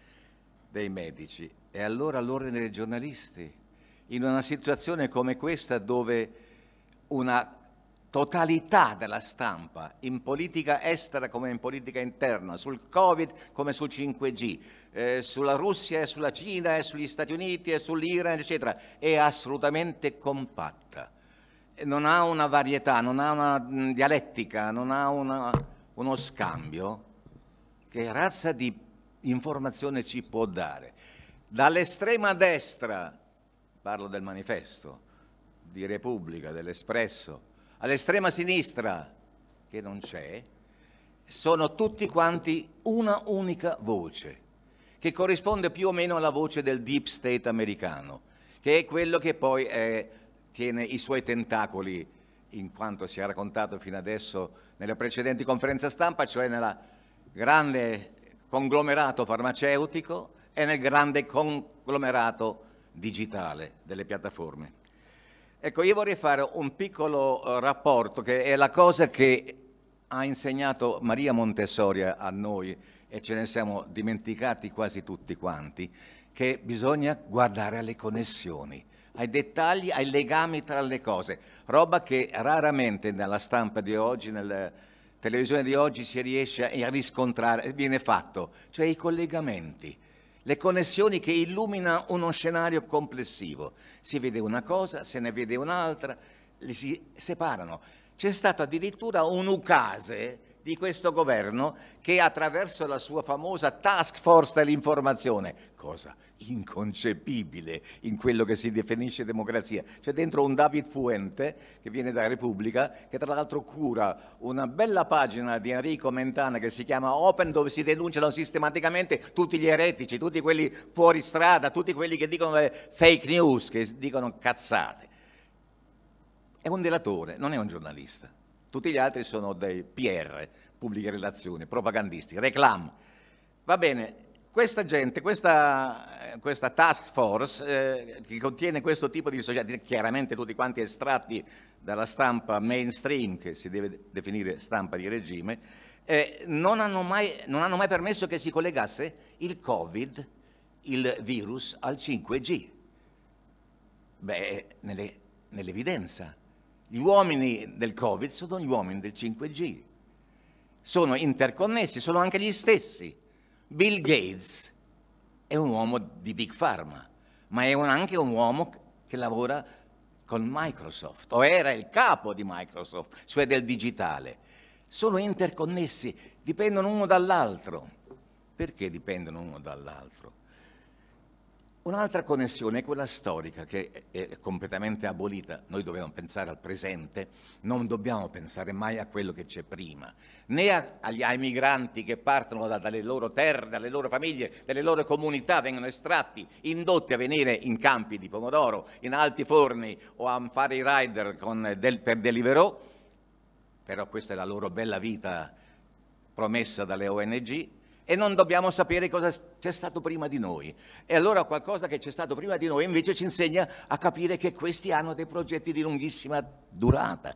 dei medici e allora l'ordine dei giornalisti. In una situazione come questa dove una totalità della stampa in politica estera come in politica interna, sul Covid come sul 5G, eh, sulla Russia e sulla Cina e sugli Stati Uniti e sull'Iran, eccetera, è assolutamente compatta. Non ha una varietà, non ha una mm, dialettica, non ha una, uno scambio che razza di informazione ci può dare. Dall'estrema destra, parlo del manifesto, di Repubblica, dell'Espresso, all'estrema sinistra, che non c'è, sono tutti quanti una unica voce, che corrisponde più o meno alla voce del deep state americano, che è quello che poi è, tiene i suoi tentacoli, in quanto si è raccontato fino adesso nelle precedenti conferenze stampa, cioè nel grande conglomerato farmaceutico e nel grande conglomerato digitale delle piattaforme. Ecco, io vorrei fare un piccolo uh, rapporto, che è la cosa che ha insegnato Maria Montessori a noi, e ce ne siamo dimenticati quasi tutti quanti, che bisogna guardare alle connessioni, ai dettagli, ai legami tra le cose, roba che raramente nella stampa di oggi, nella televisione di oggi si riesce a riscontrare, viene fatto, cioè i collegamenti le connessioni che illuminano uno scenario complessivo. Si vede una cosa, se ne vede un'altra, li si separano. C'è stato addirittura un ucase di questo governo che attraverso la sua famosa task force dell'informazione, cosa inconcepibile in quello che si definisce democrazia. C'è dentro un David Puente che viene da Repubblica, che tra l'altro cura una bella pagina di Enrico Mentana che si chiama Open, dove si denunciano sistematicamente tutti gli eretici, tutti quelli fuori strada, tutti quelli che dicono le fake news, che dicono cazzate. È un delatore, non è un giornalista. Tutti gli altri sono dei PR, pubbliche relazioni, propagandisti, reclam. Va bene, questa gente, questa, questa task force eh, che contiene questo tipo di soggetti, chiaramente tutti quanti estratti dalla stampa mainstream, che si deve definire stampa di regime, eh, non, hanno mai, non hanno mai permesso che si collegasse il Covid, il virus, al 5G. Beh, nelle, nell'evidenza. Gli uomini del Covid sono gli uomini del 5G. Sono interconnessi, sono anche gli stessi Bill Gates è un uomo di Big Pharma, ma è un, anche un uomo che lavora con Microsoft, o era il capo di Microsoft, cioè del digitale. Sono interconnessi, dipendono uno dall'altro. Perché dipendono uno dall'altro? Un'altra connessione è quella storica che è completamente abolita. Noi dobbiamo pensare al presente, non dobbiamo pensare mai a quello che c'è prima, né agli, ai migranti che partono da, dalle loro terre, dalle loro famiglie, dalle loro comunità, vengono estratti, indotti a venire in campi di pomodoro, in alti forni o a fare i rider del, per Deliveroo, però questa è la loro bella vita promessa dalle ONG, e non dobbiamo sapere cosa c'è stato prima di noi. E allora qualcosa che c'è stato prima di noi invece ci insegna a capire che questi hanno dei progetti di lunghissima durata,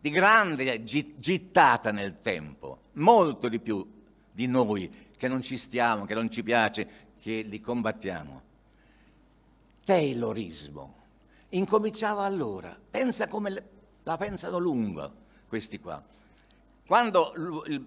di grande gittata nel tempo, molto di più di noi che non ci stiamo, che non ci piace, che li combattiamo. Taylorismo. Incominciava allora, pensa come la pensano lungo questi qua. Quando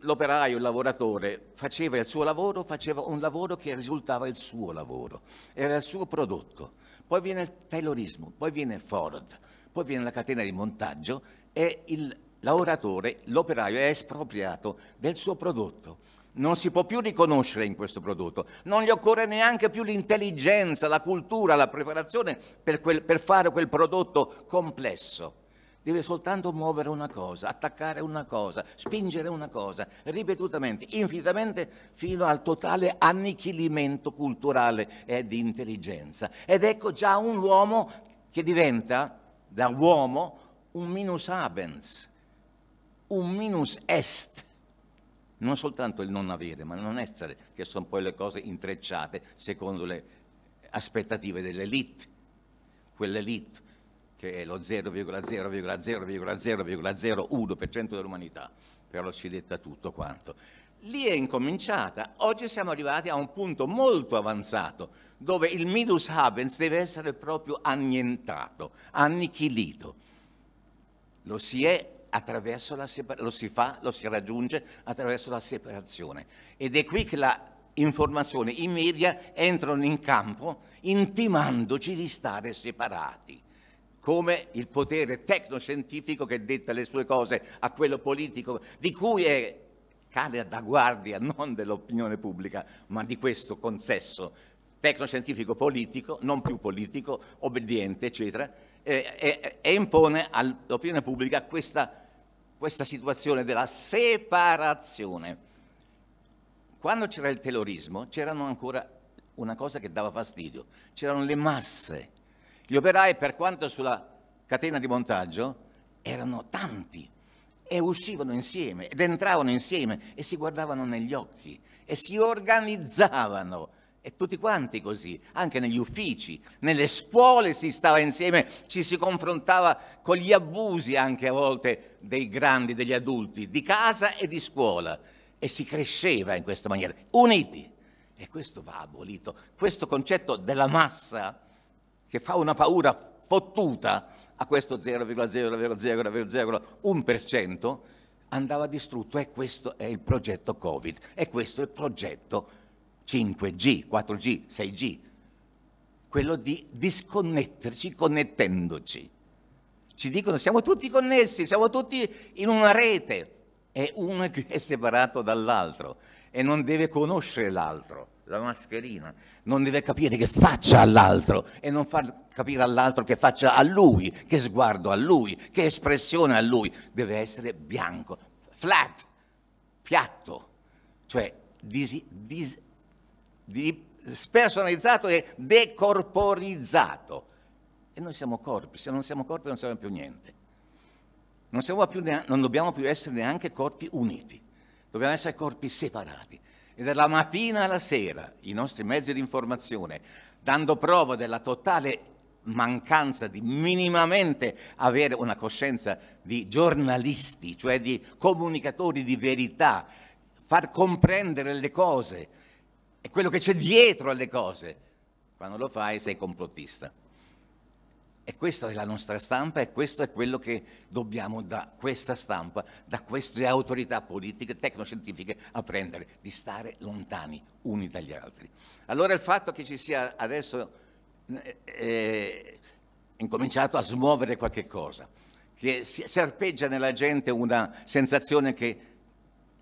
l'operaio, il lavoratore, faceva il suo lavoro, faceva un lavoro che risultava il suo lavoro, era il suo prodotto. Poi viene il taylorismo, poi viene Ford, poi viene la catena di montaggio e il lavoratore, l'operaio è espropriato del suo prodotto. Non si può più riconoscere in questo prodotto, non gli occorre neanche più l'intelligenza, la cultura, la preparazione per, quel, per fare quel prodotto complesso deve soltanto muovere una cosa, attaccare una cosa, spingere una cosa, ripetutamente, infinitamente, fino al totale annichilimento culturale e di intelligenza. Ed ecco già un uomo che diventa, da uomo, un minus abens, un minus est. Non soltanto il non avere, ma il non essere, che sono poi le cose intrecciate secondo le aspettative dell'elite. Quell'elite che è lo 0,0,0,0,01% dell'umanità, però ci detta tutto quanto. Lì è incominciata, oggi siamo arrivati a un punto molto avanzato, dove il midus habens deve essere proprio annientato, annichilito. Lo si è attraverso la lo si fa, lo si raggiunge attraverso la separazione. Ed è qui che la informazione, i media entrano in campo intimandoci di stare separati come il potere tecnoscientifico che detta le sue cose a quello politico, di cui è cane da guardia non dell'opinione pubblica, ma di questo consesso tecnoscientifico politico, non più politico, obbediente, eccetera, e, e, e impone all'opinione pubblica questa, questa situazione della separazione. Quando c'era il terrorismo c'erano ancora una cosa che dava fastidio, c'erano le masse gli operai, per quanto sulla catena di montaggio, erano tanti e uscivano insieme ed entravano insieme e si guardavano negli occhi e si organizzavano. E tutti quanti così, anche negli uffici, nelle scuole si stava insieme, ci si confrontava con gli abusi anche a volte dei grandi, degli adulti, di casa e di scuola. E si cresceva in questa maniera, uniti. E questo va abolito. Questo concetto della massa che fa una paura fottuta a questo 0,00001% andava distrutto e questo è il progetto Covid e questo è il progetto 5G, 4G, 6G, quello di disconnetterci connettendoci. Ci dicono siamo tutti connessi, siamo tutti in una rete. è uno è separato dall'altro e non deve conoscere l'altro, la mascherina, non deve capire che faccia all'altro e non far capire all'altro che faccia a lui, che sguardo a lui, che espressione a lui, deve essere bianco, flat, piatto, cioè dis, dis, di, spersonalizzato e decorporizzato. E noi siamo corpi, se non siamo corpi non siamo più niente. Non, più non dobbiamo più essere neanche corpi uniti, dobbiamo essere corpi separati. E dalla mattina alla sera i nostri mezzi di informazione, dando prova della totale mancanza di minimamente avere una coscienza di giornalisti, cioè di comunicatori di verità, far comprendere le cose e quello che c'è dietro alle cose. Quando lo fai sei complottista. E questa è la nostra stampa e questo è quello che dobbiamo da questa stampa, da queste autorità politiche, tecnoscientifiche, apprendere, di stare lontani uni dagli altri. Allora il fatto che ci sia adesso eh, eh incominciato a smuovere qualche cosa, che si serpeggia nella gente una sensazione che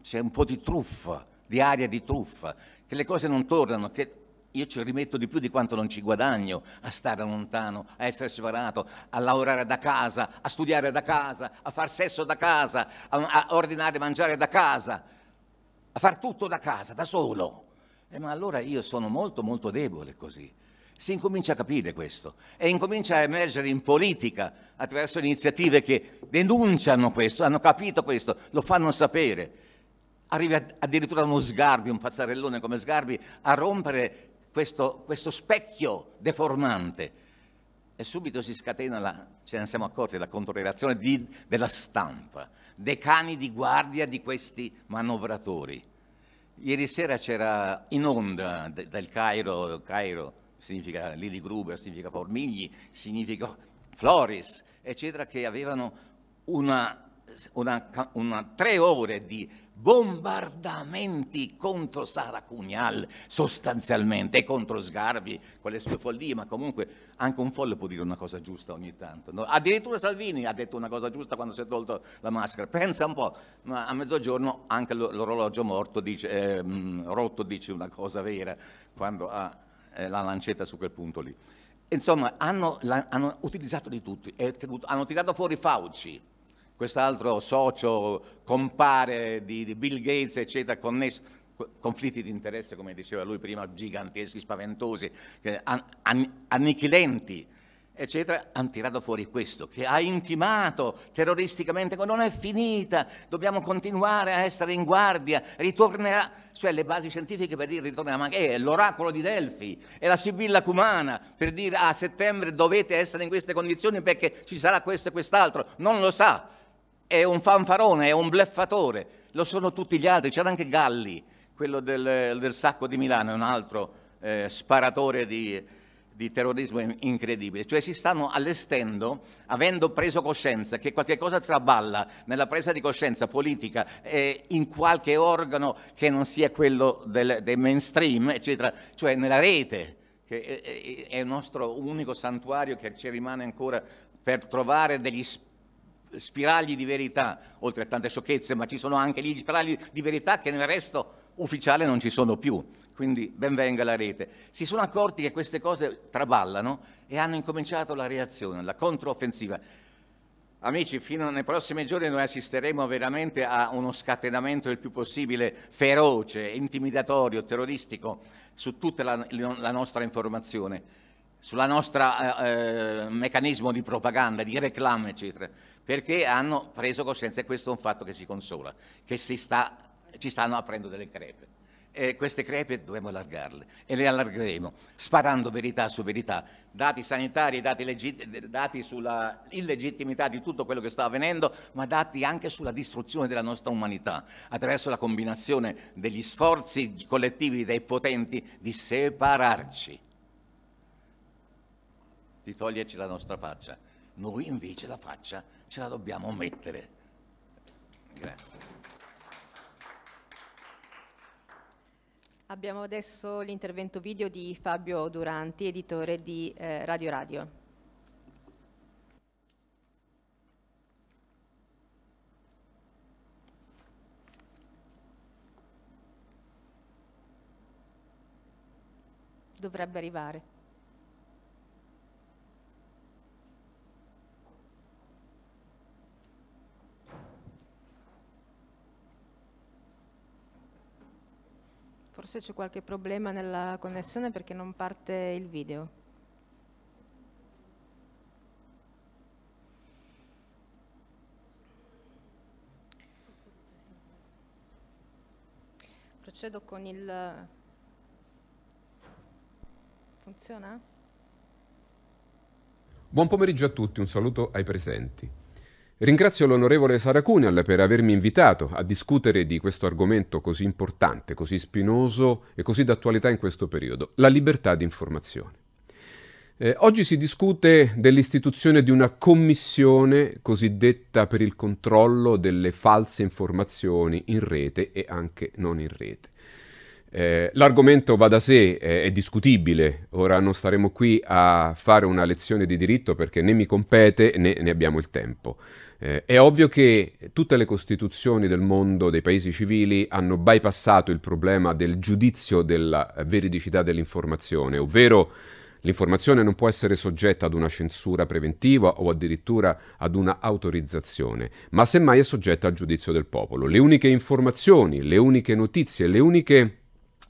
c'è un po' di truffa, di aria di truffa, che le cose non tornano, che io ci rimetto di più di quanto non ci guadagno a stare lontano, a essere separato, a lavorare da casa, a studiare da casa, a far sesso da casa, a, a ordinare mangiare da casa, a far tutto da casa, da solo. Eh, ma allora io sono molto molto debole così. Si incomincia a capire questo e incomincia a emergere in politica attraverso iniziative che denunciano questo, hanno capito questo, lo fanno sapere. Arriva addirittura uno Sgarbi, un pazzarellone come Sgarbi, a rompere questo, questo specchio deformante e subito si scatena, la, ce ne siamo accorti, la controreazione della stampa, dei cani di guardia di questi manovratori. Ieri sera c'era in onda de, del Cairo, Cairo significa Lili Gruber, significa Formigli, significa Floris, eccetera, che avevano una, una, una tre ore di bombardamenti contro Sara Cunial sostanzialmente e contro Sgarbi con le sue follie, ma comunque anche un folle può dire una cosa giusta ogni tanto. No? Addirittura Salvini ha detto una cosa giusta quando si è tolto la maschera. Pensa un po', ma a mezzogiorno anche l'orologio morto dice, eh, rotto dice una cosa vera quando ha eh, la lancetta su quel punto lì. Insomma, hanno, hanno utilizzato di tutti, hanno tirato fuori Fauci, quest'altro socio, compare di, di Bill Gates, eccetera, connesso, conflitti di interesse, come diceva lui prima, giganteschi, spaventosi, an, an, annichilenti, eccetera, hanno tirato fuori questo, che ha intimato terroristicamente, non è finita, dobbiamo continuare a essere in guardia, ritornerà, cioè le basi scientifiche per dire ritornerà, ma che è? L'oracolo di Delfi, è la Sibilla Cumana per dire a settembre dovete essere in queste condizioni perché ci sarà questo e quest'altro, non lo sa è un fanfarone, è un bleffatore, lo sono tutti gli altri, c'era anche Galli, quello del, del, sacco di Milano, è un altro eh, sparatore di, di, terrorismo incredibile, cioè si stanno allestendo, avendo preso coscienza che qualche cosa traballa nella presa di coscienza politica eh, in qualche organo che non sia quello del, del mainstream, eccetera, cioè nella rete, che è, è il nostro unico santuario che ci rimane ancora per trovare degli spazi spiragli di verità, oltre a tante sciocchezze, ma ci sono anche gli spiragli di verità che nel resto ufficiale non ci sono più. Quindi benvenga la rete. Si sono accorti che queste cose traballano e hanno incominciato la reazione, la controffensiva. Amici, fino nei prossimi giorni noi assisteremo veramente a uno scatenamento il più possibile feroce, intimidatorio, terroristico su tutta la, la nostra informazione, sul nostro eh, eh, meccanismo di propaganda, di reclame, eccetera perché hanno preso coscienza, e questo è un fatto che ci consola, che sta, ci stanno aprendo delle crepe. E queste crepe dobbiamo allargarle e le allargheremo, sparando verità su verità, dati sanitari, dati, dati sulla illegittimità di tutto quello che sta avvenendo, ma dati anche sulla distruzione della nostra umanità, attraverso la combinazione degli sforzi collettivi dei potenti di separarci, di toglierci la nostra faccia. Noi invece la faccia ce la dobbiamo mettere. Grazie. Abbiamo adesso l'intervento video di Fabio Duranti, editore di eh, Radio Radio. Dovrebbe arrivare. Forse c'è qualche problema nella connessione perché non parte il video. Procedo con il... Funziona? Buon pomeriggio a tutti, un saluto ai presenti. Ringrazio l'onorevole Saracunial per avermi invitato a discutere di questo argomento così importante, così spinoso e così d'attualità in questo periodo, la libertà di informazione. Eh, oggi si discute dell'istituzione di una commissione cosiddetta per il controllo delle false informazioni in rete e anche non in rete. Eh, l'argomento va da sé, è, è, discutibile, ora non staremo qui a fare una lezione di diritto perché né mi compete né ne abbiamo il tempo. Eh, è ovvio che tutte le costituzioni del mondo dei paesi civili hanno bypassato il problema del giudizio della veridicità dell'informazione, ovvero l'informazione non può essere soggetta ad una censura preventiva o addirittura ad una autorizzazione, ma semmai è soggetta al giudizio del popolo. Le uniche informazioni, le uniche notizie, le uniche,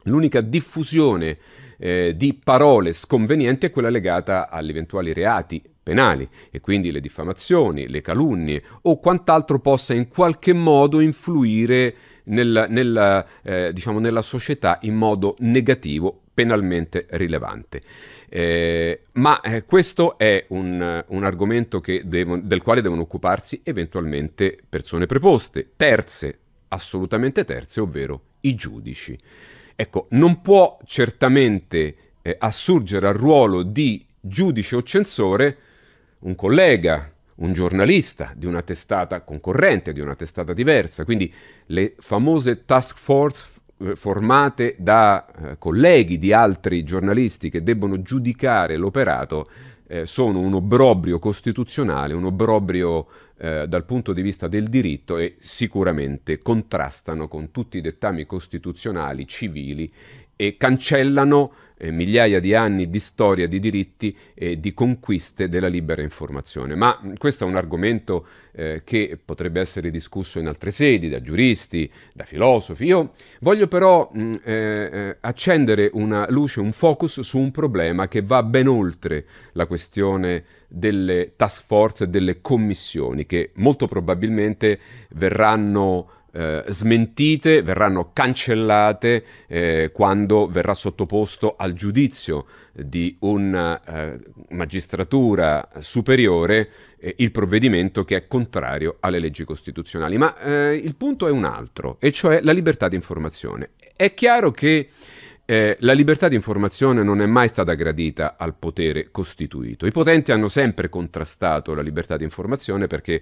l'unica diffusione eh, di parole sconvenienti è quella legata agli eventuali reati penali e quindi le diffamazioni, le calunnie o quant'altro possa in qualche modo influire nel, nel, eh, diciamo nella società in modo negativo, penalmente rilevante. Eh, ma eh, questo è un, un argomento devo, del quale devono occuparsi eventualmente persone preposte, terze, assolutamente terze, ovvero i giudici. Ecco, non può certamente eh, assurgere al ruolo di giudice o censore un collega, un giornalista di una testata concorrente, di una testata diversa. Quindi le famose task force eh, formate da eh, colleghi di altri giornalisti che debbono giudicare l'operato eh, sono un obbrobrio costituzionale, un obbrobrio eh, dal punto di vista del diritto e sicuramente contrastano con tutti i dettami costituzionali, civili e cancellano eh, migliaia di anni di storia, di diritti e di conquiste della libera informazione. Ma questo è un argomento eh, che potrebbe essere discusso in altre sedi, da giuristi, da filosofi. Io voglio però mh, eh, eh, accendere una luce, un focus su un problema che va ben oltre la questione delle task force delle commissioni che molto probabilmente verranno eh, smentite, verranno cancellate eh, quando verrà sottoposto al giudizio di una eh, magistratura superiore eh, il provvedimento che è contrario alle leggi costituzionali. Ma eh, il punto è un altro, e cioè la libertà di informazione. È chiaro che eh, la libertà di informazione non è mai stata gradita al potere costituito. I potenti hanno sempre contrastato la libertà di informazione perché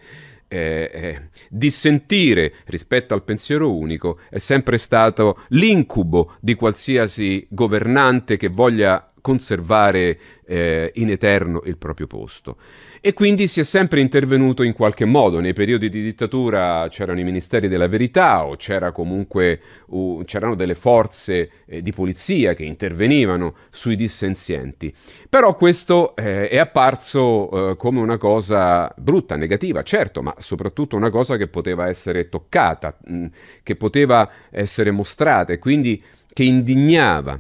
eh, eh, dissentire rispetto al pensiero unico è sempre stato l'incubo di qualsiasi governante che voglia conservare eh, in eterno il proprio posto. E quindi si è sempre intervenuto in qualche modo. Nei periodi di dittatura c'erano i ministeri della verità o c'era comunque, uh, c'erano delle forze eh, di polizia che intervenivano sui dissenzienti. Però questo eh, è apparso eh, come una cosa brutta, negativa, certo, ma soprattutto una cosa che poteva essere toccata, mh, che poteva essere mostrata e quindi che indignava.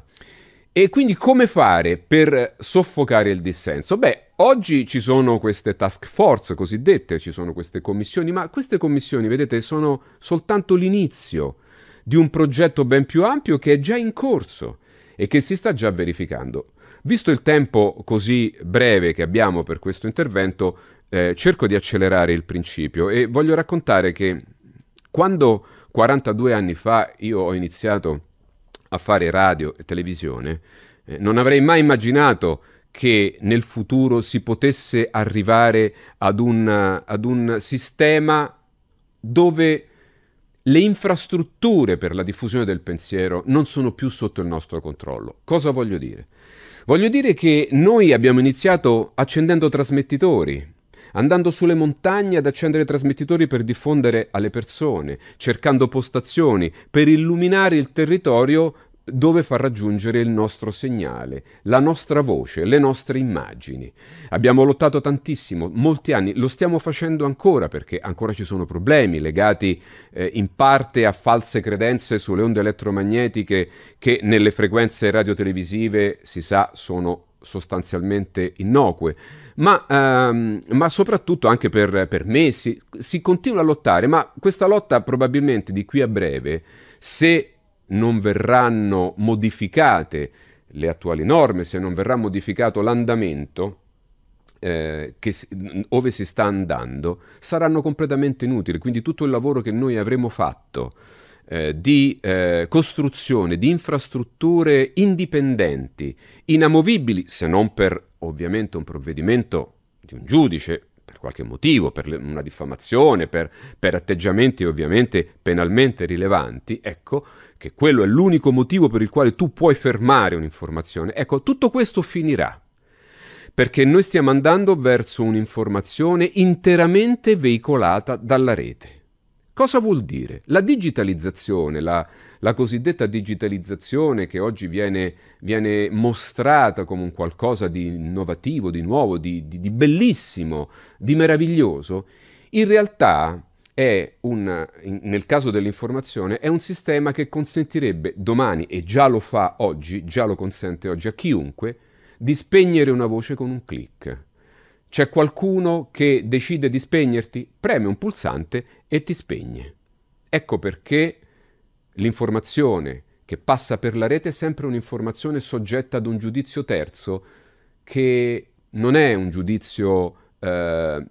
E quindi come fare per soffocare il dissenso? Beh, oggi ci sono queste task force cosiddette, ci sono queste commissioni, ma queste commissioni, vedete, sono soltanto l'inizio di un progetto ben più ampio che è già in corso e che si sta già verificando. Visto il tempo così breve che abbiamo per questo intervento, eh, cerco di accelerare il principio e voglio raccontare che quando 42 anni fa io ho iniziato a fare radio e televisione, eh, non avrei mai immaginato che nel futuro si potesse arrivare ad un, ad un sistema dove le infrastrutture per la diffusione del pensiero non sono più sotto il nostro controllo. Cosa voglio dire? Voglio dire che noi abbiamo iniziato accendendo trasmettitori, andando sulle montagne ad accendere trasmettitori per diffondere alle persone, cercando postazioni, per illuminare il territorio dove far raggiungere il nostro segnale, la nostra voce, le nostre immagini. Abbiamo lottato tantissimo, molti anni, lo stiamo facendo ancora perché ancora ci sono problemi legati eh, in parte a false credenze sulle onde elettromagnetiche che nelle frequenze radiotelevisive si sa sono sostanzialmente innocue, ma, ehm, ma soprattutto anche per, per me si, si continua a lottare, ma questa lotta probabilmente di qui a breve, se non verranno modificate le attuali norme, se non verrà modificato l'andamento, eh, che, ove si sta andando, saranno completamente inutili. Quindi tutto il lavoro che noi avremo fatto eh, di eh, costruzione di infrastrutture indipendenti, inamovibili, se non per ovviamente un provvedimento di un giudice, per qualche motivo, per una diffamazione, per, per atteggiamenti ovviamente penalmente rilevanti, ecco, che quello è l'unico motivo per il quale tu puoi fermare un'informazione. Ecco, tutto questo finirà perché noi stiamo andando verso un'informazione interamente veicolata dalla rete. Cosa vuol dire? La digitalizzazione, la, la cosiddetta digitalizzazione che oggi viene, viene, mostrata come un qualcosa di innovativo, di nuovo, di, di, di bellissimo, di meraviglioso, in realtà un, nel caso dell'informazione, è un sistema che consentirebbe domani, e già lo fa oggi, già lo consente oggi a chiunque, di spegnere una voce con un clic. C'è qualcuno che decide di spegnerti, preme un pulsante e ti spegne. Ecco perché l'informazione che passa per la rete è sempre un'informazione soggetta ad un giudizio terzo che non è un giudizio eh,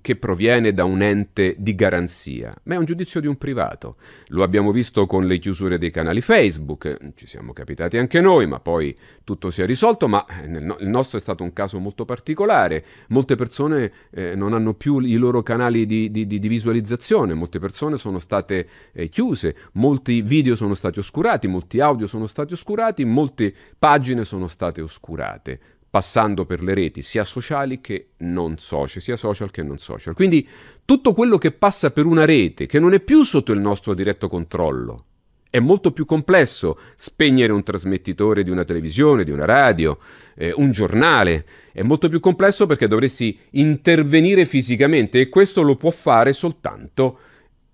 che proviene da un ente di garanzia, ma è un giudizio di un privato. Lo abbiamo visto con le chiusure dei canali Facebook, ci siamo capitati anche noi, ma poi tutto si è risolto, ma eh, no- il nostro è stato un caso molto particolare. Molte persone eh, non hanno più i loro canali di, di, di visualizzazione, molte persone sono state eh, chiuse, molti video sono stati oscurati, molti audio sono stati oscurati, molte pagine sono state oscurate passando per le reti sia sociali che non social, sia social che non social. Quindi tutto quello che passa per una rete, che non è più sotto il nostro diretto controllo, è molto più complesso spegnere un trasmettitore di una televisione, di una radio, eh, un giornale. È molto più complesso perché dovresti intervenire fisicamente e questo lo può fare soltanto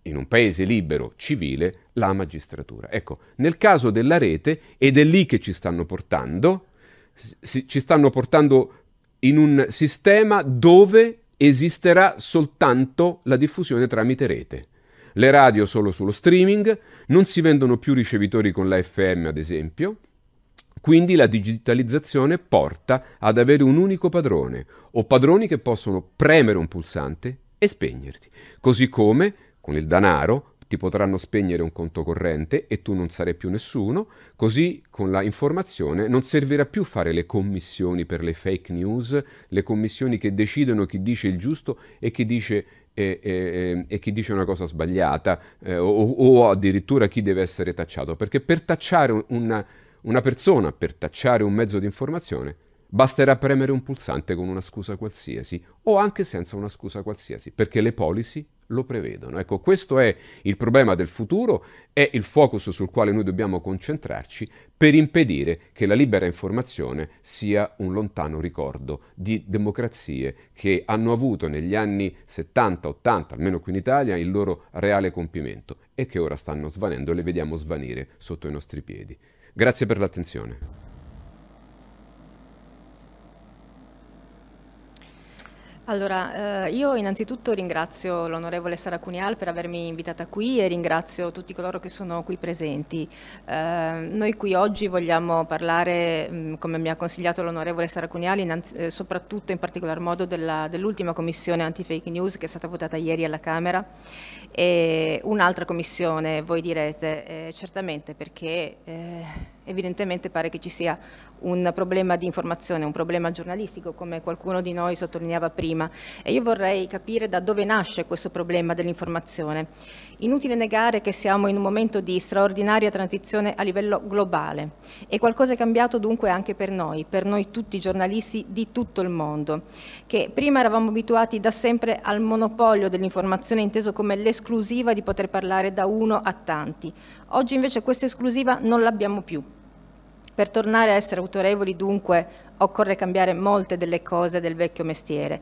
in un paese libero, civile, la magistratura. Ecco, nel caso della rete, ed è lì che ci stanno portando, si, ci stanno portando in un sistema dove esisterà soltanto la diffusione tramite rete. Le radio solo sullo streaming, non si vendono più ricevitori con la FM ad esempio, quindi la digitalizzazione porta ad avere un unico padrone o padroni che possono premere un pulsante e spegnerti, così come con il denaro ti potranno spegnere un conto corrente e tu non sarai più nessuno, così con la informazione non servirà più fare le commissioni per le fake news, le commissioni che decidono chi dice il giusto e chi dice, eh, eh, e chi dice una cosa sbagliata eh, o, o, addirittura chi deve essere tacciato, perché per tacciare una, una persona, per tacciare un mezzo di informazione, Basterà premere un pulsante con una scusa qualsiasi o anche senza una scusa qualsiasi, perché le policy lo prevedono. Ecco, questo è il problema del futuro, è il focus sul quale noi dobbiamo concentrarci per impedire che la libera informazione sia un lontano ricordo di democrazie che hanno avuto negli anni 70-80, almeno qui in Italia, il loro reale compimento e che ora stanno svanendo e le vediamo svanire sotto i nostri piedi. Grazie per l'attenzione. Allora, eh, io innanzitutto ringrazio l'onorevole Sara Cunial per avermi invitata qui e ringrazio tutti coloro che sono qui presenti. Eh, noi qui oggi vogliamo parlare, mm, come mi ha consigliato l'onorevole Sara Cunial, eh, soprattutto in particolar modo dell'ultima commissione anti-fake news che è stata votata ieri alla Camera e un'altra commissione, voi direte, certamente perché eh, evidentemente pare che ci sia un problema di informazione, un problema giornalistico, come qualcuno di noi sottolineava prima. E io vorrei capire da dove nasce questo problema dell'informazione. Inutile negare che siamo in un momento di straordinaria transizione a livello globale e qualcosa è cambiato dunque anche per noi, per noi tutti giornalisti di tutto il mondo, che prima eravamo abituati da sempre al monopolio dell'informazione inteso come l'esclusiva di poter parlare da uno a tanti. Oggi invece questa esclusiva non l'abbiamo più Per tornare a essere autorevoli, dunque, occorre cambiare molte delle cose del vecchio mestiere.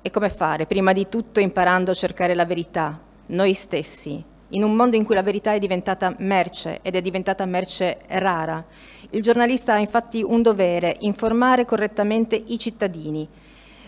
E come fare? Prima di tutto imparando a cercare la verità, noi stessi, in un mondo in cui la verità è diventata merce ed è diventata merce rara. Il giornalista ha infatti un dovere, informare correttamente i cittadini.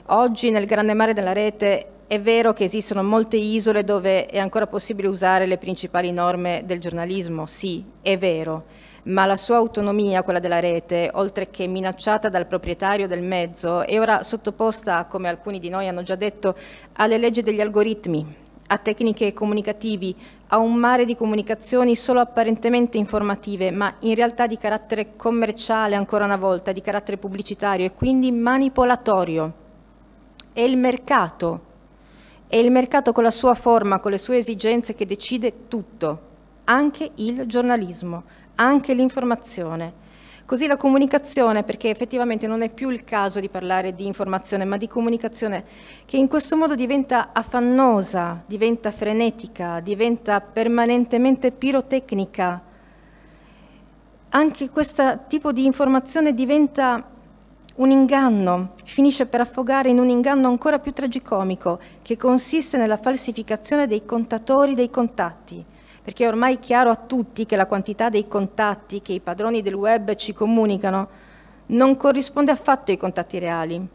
Oggi nel grande mare della rete è vero che esistono molte isole dove è ancora possibile usare le principali norme del giornalismo, sì, è vero, ma la sua autonomia, quella della rete, oltre che minacciata dal proprietario del mezzo, è ora sottoposta, come alcuni di noi hanno già detto, alle leggi degli algoritmi, a tecniche comunicativi, a un mare di comunicazioni solo apparentemente informative, ma in realtà di carattere commerciale ancora una volta, di carattere pubblicitario e quindi manipolatorio. È il mercato, è il mercato con la sua forma, con le sue esigenze che decide tutto, anche il giornalismo, anche l'informazione. Così la comunicazione, perché effettivamente non è più il caso di parlare di informazione, ma di comunicazione, che in questo modo diventa affannosa, diventa frenetica, diventa permanentemente pirotecnica. Anche questo tipo di informazione diventa un inganno, finisce per affogare in un inganno ancora più tragicomico, che consiste nella falsificazione dei contatori dei contatti perché è ormai chiaro a tutti che la quantità dei contatti che i padroni del web ci comunicano non corrisponde affatto ai contatti reali.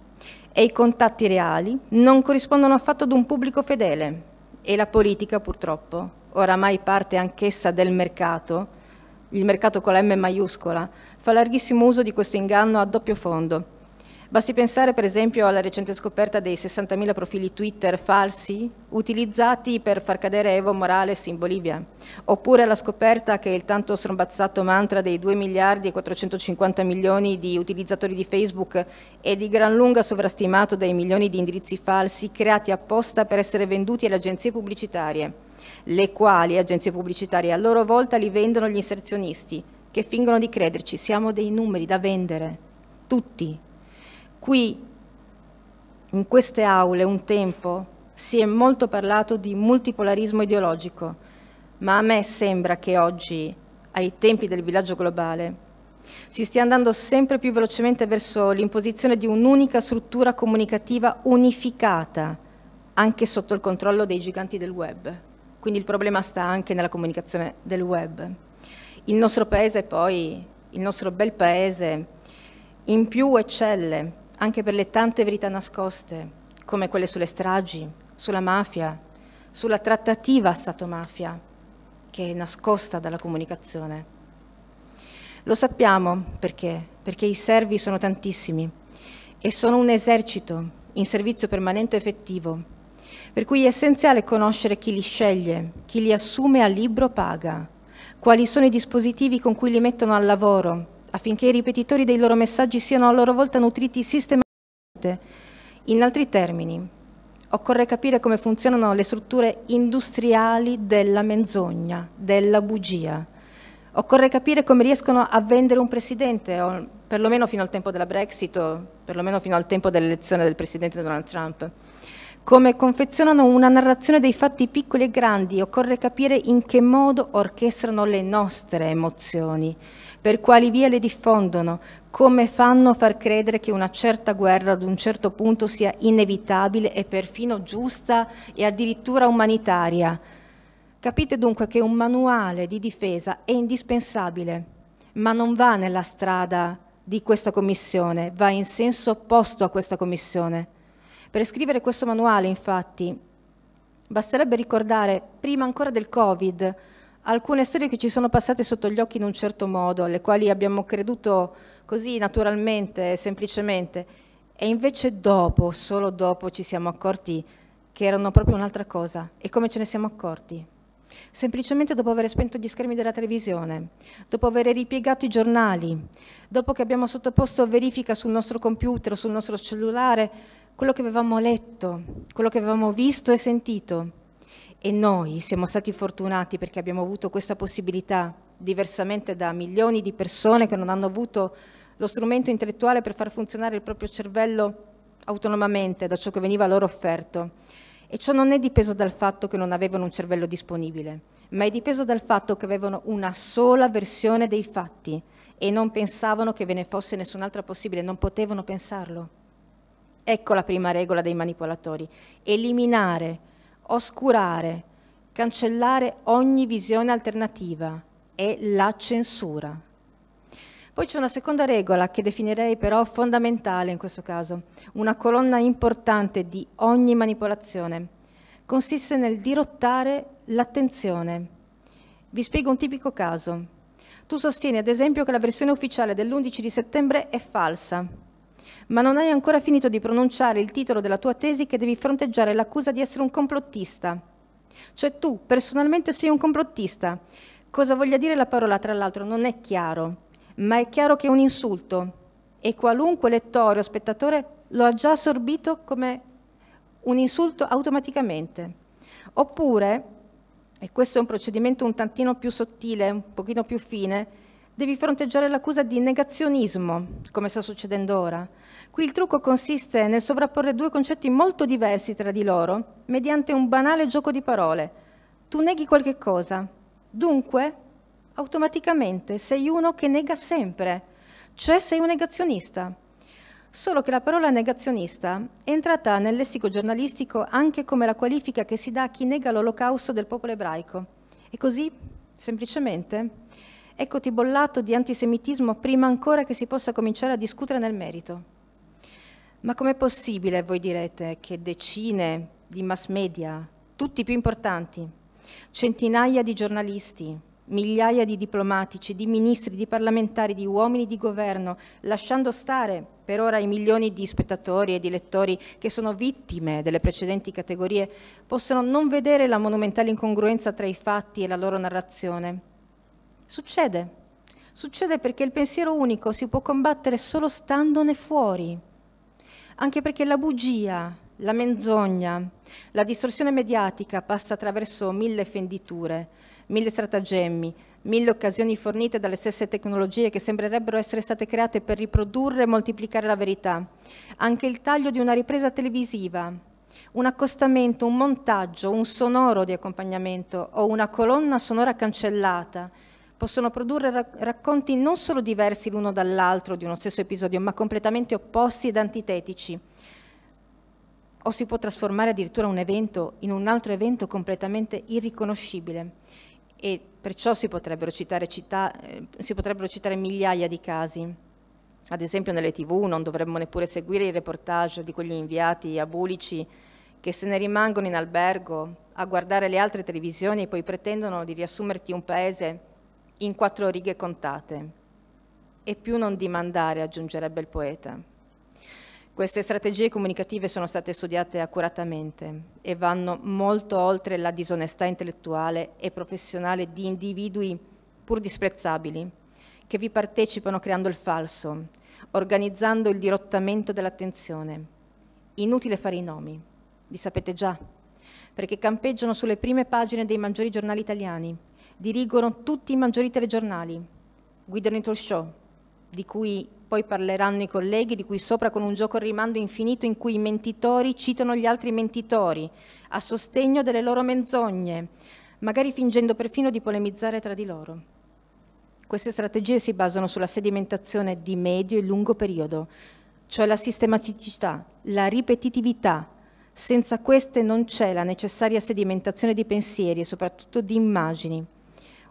E i contatti reali non corrispondono affatto ad un pubblico fedele. E la politica purtroppo, oramai parte anch'essa del mercato, il mercato con la M maiuscola, fa larghissimo uso di questo inganno a doppio fondo Basti pensare per esempio alla recente scoperta dei 60.000 profili Twitter falsi utilizzati per far cadere Evo Morales in Bolivia, oppure alla scoperta che il tanto strombazzato mantra dei 2 miliardi e 450 milioni di utilizzatori di Facebook è di gran lunga sovrastimato dai milioni di indirizzi falsi creati apposta per essere venduti alle agenzie pubblicitarie, le quali agenzie pubblicitarie a loro volta li vendono gli inserzionisti, che fingono di crederci, siamo dei numeri da vendere, tutti Qui, in queste aule, un tempo, si è molto parlato di multipolarismo ideologico, ma a me sembra che oggi, ai tempi del villaggio globale, si stia andando sempre più velocemente verso l'imposizione di un'unica struttura comunicativa unificata, anche sotto il controllo dei giganti del web. Quindi il problema sta anche nella comunicazione del web. Il nostro paese poi, il nostro bel paese, in più eccelle anche per le tante verità nascoste, come quelle sulle stragi, sulla mafia, sulla trattativa Stato-mafia, che è nascosta dalla comunicazione. Lo sappiamo perché? Perché i servi sono tantissimi e sono un esercito in servizio permanente effettivo, per cui è essenziale conoscere chi li sceglie, chi li assume a libro paga, quali sono i dispositivi con cui li mettono al lavoro, affinché i ripetitori dei loro messaggi siano a loro volta nutriti sistematicamente. In altri termini, occorre capire come funzionano le strutture industriali della menzogna, della bugia. Occorre capire come riescono a vendere un presidente, perlomeno fino al tempo della Brexit, o perlomeno fino al tempo dell'elezione del presidente Donald Trump. Come confezionano una narrazione dei fatti piccoli e grandi, occorre capire in che modo orchestrano le nostre emozioni per quali vie le diffondono, come fanno far credere che una certa guerra ad un certo punto sia inevitabile e perfino giusta e addirittura umanitaria. Capite dunque che un manuale di difesa è indispensabile, ma non va nella strada di questa commissione, va in senso opposto a questa commissione. Per scrivere questo manuale, infatti, basterebbe ricordare, prima ancora del Covid, alcune storie che ci sono passate sotto gli occhi in un certo modo, alle quali abbiamo creduto così naturalmente, semplicemente, e invece dopo, solo dopo, ci siamo accorti che erano proprio un'altra cosa. E come ce ne siamo accorti? Semplicemente dopo aver spento gli schermi della televisione, dopo aver ripiegato i giornali, dopo che abbiamo sottoposto a verifica sul nostro computer sul nostro cellulare quello che avevamo letto, quello che avevamo visto e sentito e noi siamo stati fortunati perché abbiamo avuto questa possibilità, diversamente da milioni di persone che non hanno avuto lo strumento intellettuale per far funzionare il proprio cervello autonomamente da ciò che veniva loro offerto. E ciò non è dipeso dal fatto che non avevano un cervello disponibile, ma è dipeso dal fatto che avevano una sola versione dei fatti e non pensavano che ve ne fosse nessun'altra possibile, non potevano pensarlo. Ecco la prima regola dei manipolatori, eliminare, oscurare, cancellare ogni visione alternativa è la censura. Poi c'è una seconda regola che definirei però fondamentale in questo caso, una colonna importante di ogni manipolazione. Consiste nel dirottare l'attenzione. Vi spiego un tipico caso. Tu sostieni ad esempio che la versione ufficiale dell'11 di settembre è falsa, ma non hai ancora finito di pronunciare il titolo della tua tesi che devi fronteggiare l'accusa di essere un complottista. Cioè tu personalmente sei un complottista. Cosa voglia dire la parola, tra l'altro, non è chiaro ma è chiaro che è un insulto e qualunque lettore o spettatore lo ha già assorbito come un insulto automaticamente. Oppure, e questo è un procedimento un tantino più sottile, un pochino più fine, devi fronteggiare l'accusa di negazionismo, come sta succedendo ora. Qui il trucco consiste nel sovrapporre due concetti molto diversi tra di loro mediante un banale gioco di parole. Tu neghi qualche cosa, dunque automaticamente sei uno che nega sempre, cioè sei un negazionista. Solo che la parola negazionista è entrata nel lessico giornalistico anche come la qualifica che si dà a chi nega l'olocausto del popolo ebraico. E così, semplicemente, eccoti bollato di antisemitismo prima ancora che si possa cominciare a discutere nel merito. Ma com'è possibile, voi direte, che decine di mass media, tutti più importanti, centinaia di giornalisti, migliaia di diplomatici, di ministri, di parlamentari, di uomini di governo, lasciando stare per ora i milioni di spettatori e di lettori che sono vittime delle precedenti categorie, possono non vedere la monumentale incongruenza tra i fatti e la loro narrazione. Succede. Succede perché il pensiero unico si può combattere solo standone fuori. Anche perché la bugia, la menzogna, la distorsione mediatica passa attraverso mille fenditure mille stratagemmi, mille occasioni fornite dalle stesse tecnologie che sembrerebbero essere state create per riprodurre e moltiplicare la verità. Anche il taglio di una ripresa televisiva, un accostamento, un montaggio, un sonoro di accompagnamento o una colonna sonora cancellata possono produrre racconti non solo diversi l'uno dall'altro di uno stesso episodio, ma completamente opposti ed antitetici. O si può trasformare addirittura un evento in un altro evento completamente irriconoscibile e perciò si potrebbero citare, città, eh, si potrebbero citare migliaia di casi. Ad esempio nelle tv non dovremmo neppure seguire i reportage di quegli inviati a Bulici che se ne rimangono in albergo a guardare le altre televisioni e poi pretendono di riassumerti un paese in quattro righe contate. E più non dimandare, aggiungerebbe il poeta. Queste strategie comunicative sono state studiate accuratamente e vanno molto oltre la disonestà intellettuale e professionale di individui pur disprezzabili, che vi partecipano creando il falso, organizzando il dirottamento dell'attenzione. Inutile fare i nomi, li sapete già, perché campeggiano sulle prime pagine dei maggiori giornali italiani, dirigono tutti i maggiori telegiornali, guidano i talk show, di cui poi parleranno i colleghi, di cui sopra con un gioco a rimando infinito in cui i mentitori citano gli altri mentitori a sostegno delle loro menzogne, magari fingendo perfino di polemizzare tra di loro. Queste strategie si basano sulla sedimentazione di medio e lungo periodo, cioè la sistematicità, la ripetitività. Senza queste non c'è la necessaria sedimentazione di pensieri e soprattutto di immagini.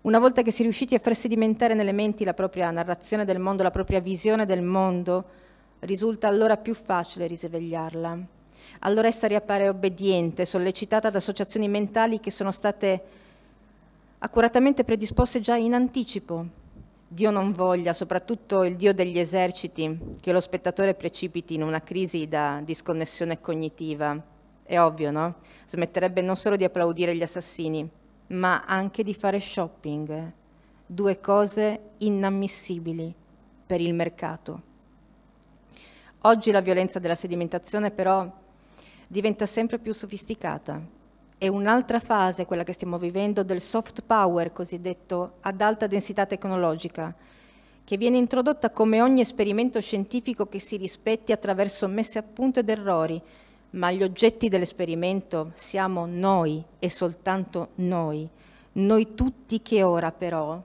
Una volta che si è riusciti a far sedimentare nelle menti la propria narrazione del mondo, la propria visione del mondo, risulta allora più facile risvegliarla. Allora essa riappare obbediente, sollecitata da associazioni mentali che sono state accuratamente predisposte già in anticipo. Dio non voglia, soprattutto il Dio degli eserciti, che lo spettatore precipiti in una crisi da disconnessione cognitiva. È ovvio, no? Smetterebbe non solo di applaudire gli assassini, ma anche di fare shopping, due cose inammissibili per il mercato. Oggi la violenza della sedimentazione però diventa sempre più sofisticata. È un'altra fase, quella che stiamo vivendo, del soft power cosiddetto ad alta densità tecnologica, che viene introdotta come ogni esperimento scientifico che si rispetti attraverso messe a punto ed errori, ma gli oggetti dell'esperimento siamo noi e soltanto noi, noi tutti che ora però,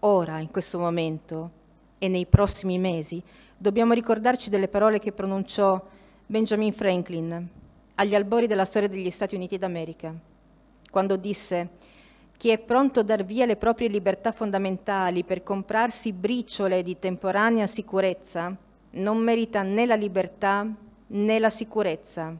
ora in questo momento, e nei prossimi mesi, dobbiamo ricordarci delle parole che pronunciò Benjamin Franklin agli albori della storia degli Stati Uniti d'America, quando disse chi è pronto a dar via le proprie libertà fondamentali per comprarsi briciole di temporanea sicurezza non merita né la libertà né la sicurezza.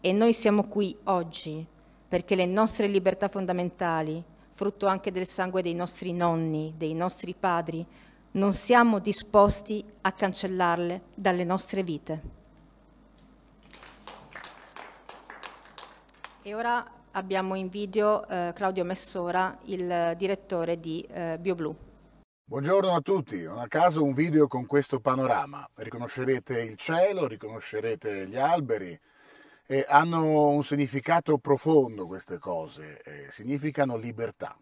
E noi siamo qui oggi perché le nostre libertà fondamentali, frutto anche del sangue dei nostri nonni, dei nostri padri, non siamo disposti a cancellarle dalle nostre vite. E ora abbiamo in video eh, Claudio Messora, il direttore di eh, BioBlue. Buongiorno a tutti, non a caso un video con questo panorama. Riconoscerete il cielo, riconoscerete gli alberi e hanno un significato profondo queste cose, eh, significano libertà.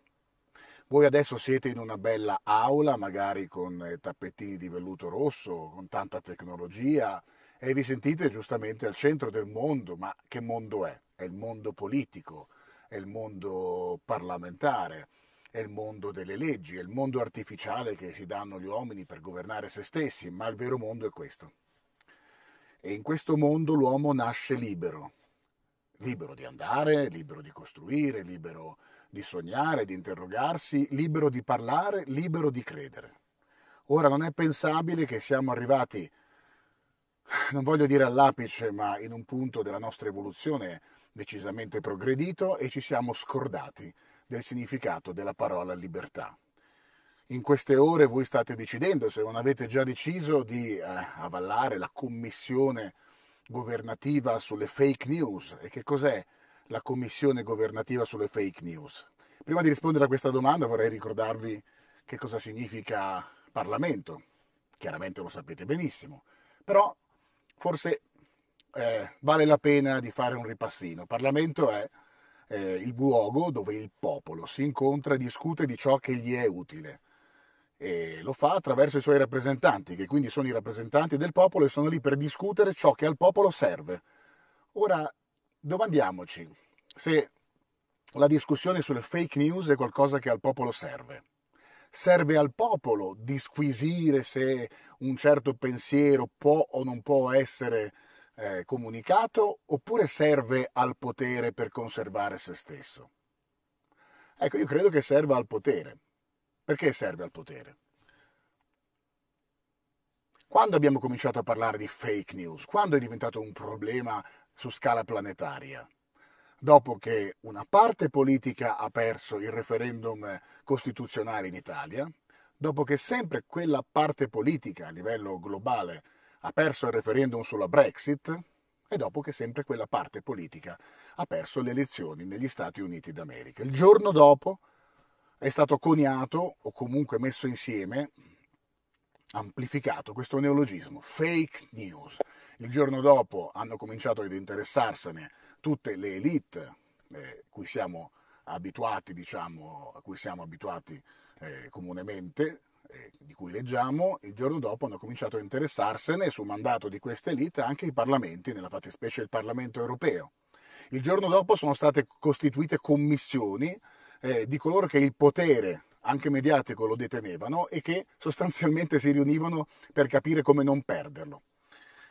Voi adesso siete in una bella aula, magari con eh, tappetini di velluto rosso, con tanta tecnologia, e vi sentite giustamente al centro del mondo, ma che mondo è? È il mondo politico, è il mondo parlamentare, è il mondo delle leggi, è il mondo artificiale che si danno gli uomini per governare se stessi, ma il vero mondo è questo. E in questo mondo l'uomo nasce libero, libero di andare, libero di costruire, libero di sognare, di interrogarsi, libero di parlare, libero di credere. Ora non è pensabile che siamo arrivati non voglio dire all'apice, ma in un punto della nostra evoluzione decisamente progredito e ci siamo scordati del significato della parola libertà. In queste ore voi state decidendo, se non avete già deciso, di eh, avallare la commissione governativa sulle fake news. E che cos'è la commissione governativa sulle fake news? Prima di rispondere a questa domanda vorrei ricordarvi che cosa significa Parlamento. Chiaramente lo sapete benissimo, però forse eh, vale la pena di fare un ripassino. Parlamento è eh, il luogo dove il popolo si incontra e discute di ciò che gli è utile. E lo fa attraverso i suoi rappresentanti, che quindi sono i rappresentanti del popolo e sono lì per discutere ciò che al popolo serve. Ora domandiamoci se la discussione sulle fake news è qualcosa che al popolo serve serve al popolo disquisire se un certo pensiero può o non può essere eh, comunicato oppure serve al potere per conservare se stesso? Ecco, io credo che serva al potere. Perché serve al potere? Quando abbiamo cominciato a parlare di fake news? Quando è diventato un problema su scala planetaria? dopo che una parte politica ha perso il referendum costituzionale in Italia, dopo che sempre quella parte politica a livello globale ha perso il referendum sulla Brexit e dopo che sempre quella parte politica ha perso le elezioni negli Stati Uniti d'America. Il giorno dopo è stato coniato o comunque messo insieme, amplificato questo neologismo, fake news. Il giorno dopo hanno cominciato ad interessarsene tutte le elite eh, cui siamo abituati, diciamo, a cui siamo abituati eh, comunemente, di cui leggiamo, il giorno dopo hanno cominciato a interessarsene su mandato di queste elite anche i parlamenti, nella fattispecie il Parlamento europeo. Il giorno dopo sono state costituite commissioni eh, di coloro che il potere anche mediatico lo detenevano e che sostanzialmente si riunivano per capire come non perderlo.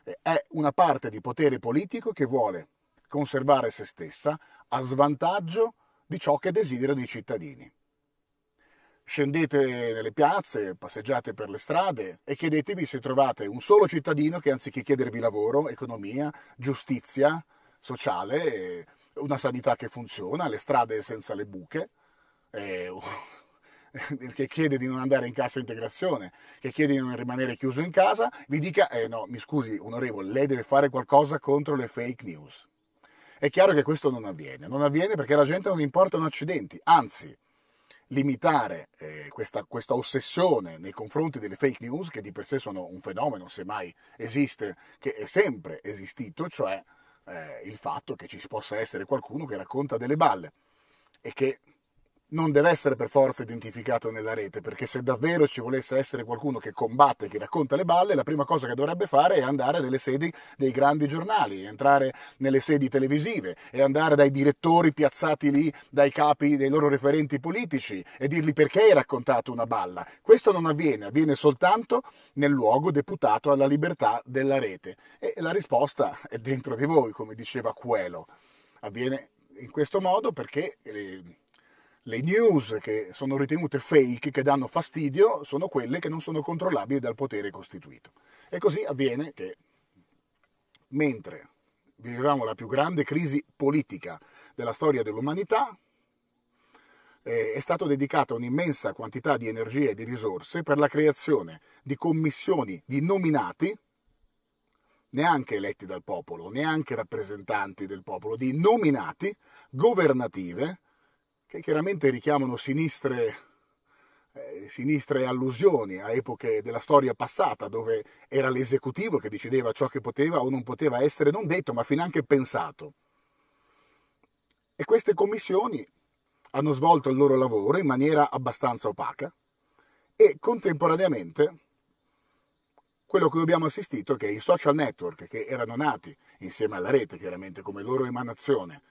Eh, è una parte di potere politico che vuole conservare se stessa a svantaggio di ciò che desiderano i cittadini. Scendete nelle piazze, passeggiate per le strade e chiedetevi se trovate un solo cittadino che anziché chiedervi lavoro, economia, giustizia sociale, una sanità che funziona, le strade senza le buche, (laughs) che chiede di non andare in cassa integrazione, che chiede di non rimanere chiuso in casa, vi dica, eh no, mi scusi onorevole, lei deve fare qualcosa contro le fake news. È chiaro che questo non avviene, non avviene perché la gente non importano accidenti, anzi limitare eh, questa, questa, ossessione nei confronti delle fake news, che di per sé sono un fenomeno, se mai esiste, che è sempre esistito, cioè eh, il fatto che ci possa essere qualcuno che racconta delle balle e che non deve essere per forza identificato nella rete, perché se davvero ci volesse essere qualcuno che combatte, che racconta le balle, la prima cosa che dovrebbe fare è andare nelle sedi dei grandi giornali, entrare nelle sedi televisive e andare dai direttori piazzati lì, dai capi dei loro referenti politici e dirgli perché hai raccontato una balla. Questo non avviene, avviene soltanto nel luogo deputato alla libertà della rete. E la risposta è dentro di voi, come diceva Coelho. Avviene in questo modo perché... Le news che sono ritenute fake, che danno fastidio, sono quelle che non sono controllabili dal potere costituito. E così avviene che mentre vivevamo la più grande crisi politica della storia dell'umanità, eh, è stata dedicata un'immensa quantità di energie e di risorse per la creazione di commissioni di nominati, neanche eletti dal popolo, neanche rappresentanti del popolo, di nominati governative, che chiaramente richiamano sinistre, eh, sinistre allusioni a epoche della storia passata, dove era l'esecutivo che decideva ciò che poteva o non poteva essere non detto, ma finanche pensato. E queste commissioni hanno svolto il loro lavoro in maniera abbastanza opaca e contemporaneamente quello che abbiamo assistito è che i social network che erano nati insieme alla rete, chiaramente come loro emanazione,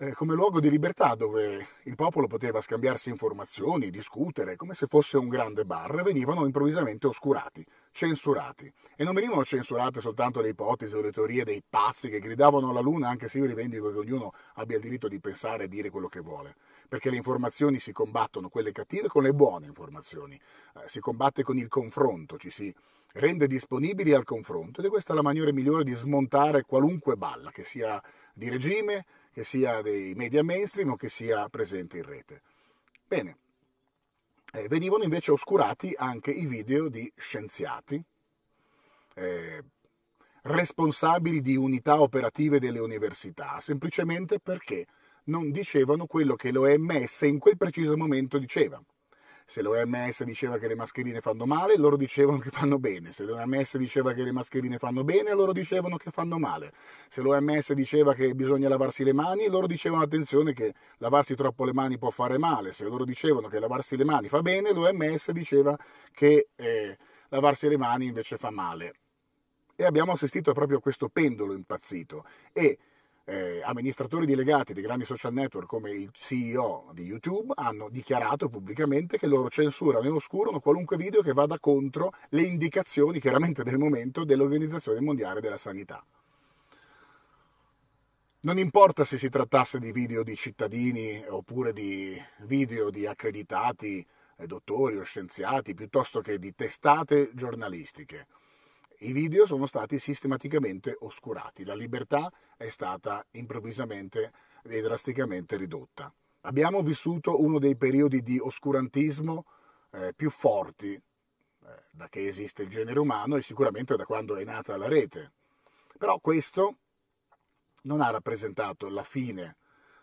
eh, come luogo di libertà dove il popolo poteva scambiarsi informazioni, discutere, come se fosse un grande bar, venivano improvvisamente oscurati, censurati. E non venivano censurate soltanto le ipotesi o le teorie dei pazzi che gridavano alla luna, anche se io rivendico che ognuno abbia il diritto di pensare e dire quello che vuole, perché le informazioni si combattono, quelle cattive, con le buone informazioni. Eh, si combatte con il confronto, ci si rende disponibili al confronto ed è questa la maniera migliore di smontare qualunque balla, che sia di regime, che sia dei media mainstream o che sia presente in rete. Bene, eh, venivano invece oscurati anche i video di scienziati, eh, responsabili di unità operative delle università, semplicemente perché non dicevano quello che l'OMS in quel preciso momento diceva. Se l'OMS diceva che le mascherine fanno male, loro dicevano che fanno bene. Se l'OMS diceva che le mascherine fanno bene, loro dicevano che fanno male. Se l'OMS diceva che bisogna lavarsi le mani, loro dicevano attenzione che lavarsi troppo le mani può fare male. Se loro dicevano che lavarsi le mani fa bene, l'OMS diceva che eh, lavarsi le mani invece fa male. E abbiamo assistito proprio a questo pendolo impazzito. E eh, amministratori delegati di grandi social network come il CEO di YouTube hanno dichiarato pubblicamente che loro censurano e oscurano qualunque video che vada contro le indicazioni chiaramente del momento dell'Organizzazione Mondiale della Sanità. Non importa se si trattasse di video di cittadini oppure di video di accreditati eh, dottori o scienziati, piuttosto che di testate giornalistiche i video sono stati sistematicamente oscurati, la libertà è stata improvvisamente e drasticamente ridotta. Abbiamo vissuto uno dei periodi di oscurantismo eh, più forti eh, da che esiste il genere umano e sicuramente da quando è nata la rete. Però questo non ha rappresentato la fine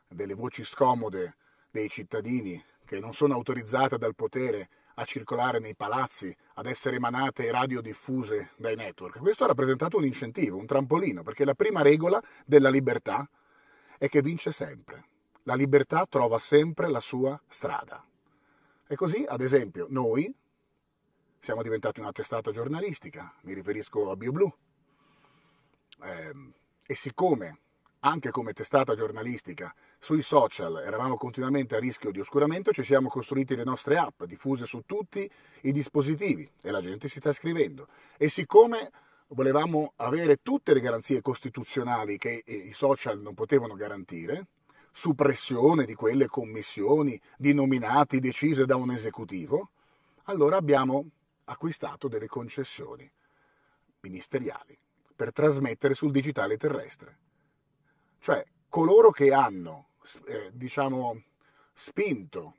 delle voci scomode dei cittadini che non sono autorizzate dal potere a circolare nei palazzi, ad essere emanate e radiodiffuse dai network. Questo ha rappresentato un incentivo, un trampolino, perché la prima regola della libertà è che vince sempre. La libertà trova sempre la sua strada. E così, ad esempio, noi siamo diventati una testata giornalistica, mi riferisco a BioBlue, eh, e siccome anche come testata giornalistica sui social eravamo continuamente a rischio di oscuramento, ci siamo costruiti le nostre app diffuse su tutti i dispositivi e la gente si sta scrivendo. E siccome volevamo avere tutte le garanzie costituzionali che i social non potevano garantire, suppressione di quelle commissioni di nominati decise da un esecutivo, allora abbiamo acquistato delle concessioni ministeriali per trasmettere sul digitale terrestre. Cioè coloro che hanno, eh, diciamo, spinto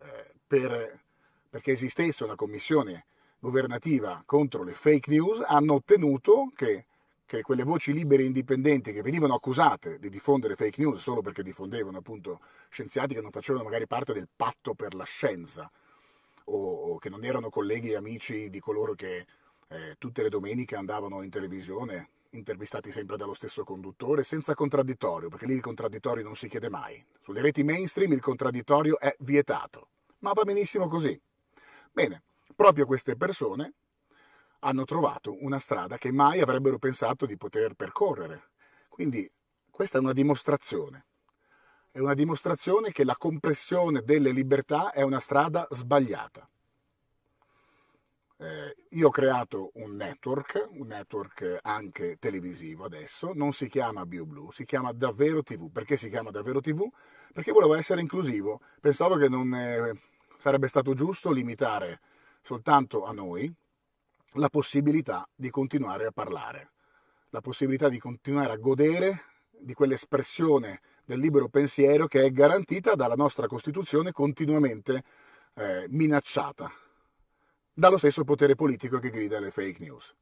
eh, per, perché esistesse una commissione governativa contro le fake news hanno ottenuto che, che, quelle voci libere e indipendenti che venivano accusate di diffondere fake news solo perché diffondevano appunto scienziati che non facevano magari parte del patto per la scienza o, o che non erano colleghi e amici di coloro che eh, tutte le domeniche andavano in televisione intervistati sempre dallo stesso conduttore, senza contraddittorio, perché lì il contraddittorio non si chiede mai. Sulle reti mainstream il contraddittorio è vietato, ma va benissimo così. Bene, proprio queste persone hanno trovato una strada che mai avrebbero pensato di poter percorrere. Quindi questa è una dimostrazione. È una dimostrazione che la compressione delle libertà è una strada sbagliata. Eh, io ho creato un network, un network anche televisivo adesso, non si chiama BioBlue, si chiama Davvero TV. Perché si chiama Davvero TV? Perché volevo essere inclusivo. Pensavo che non eh, sarebbe stato giusto limitare soltanto a noi la possibilità di continuare a parlare, la possibilità di continuare a godere di quell'espressione del libero pensiero che è garantita dalla nostra Costituzione continuamente eh, minacciata dallo stesso potere politico che grida le fake news.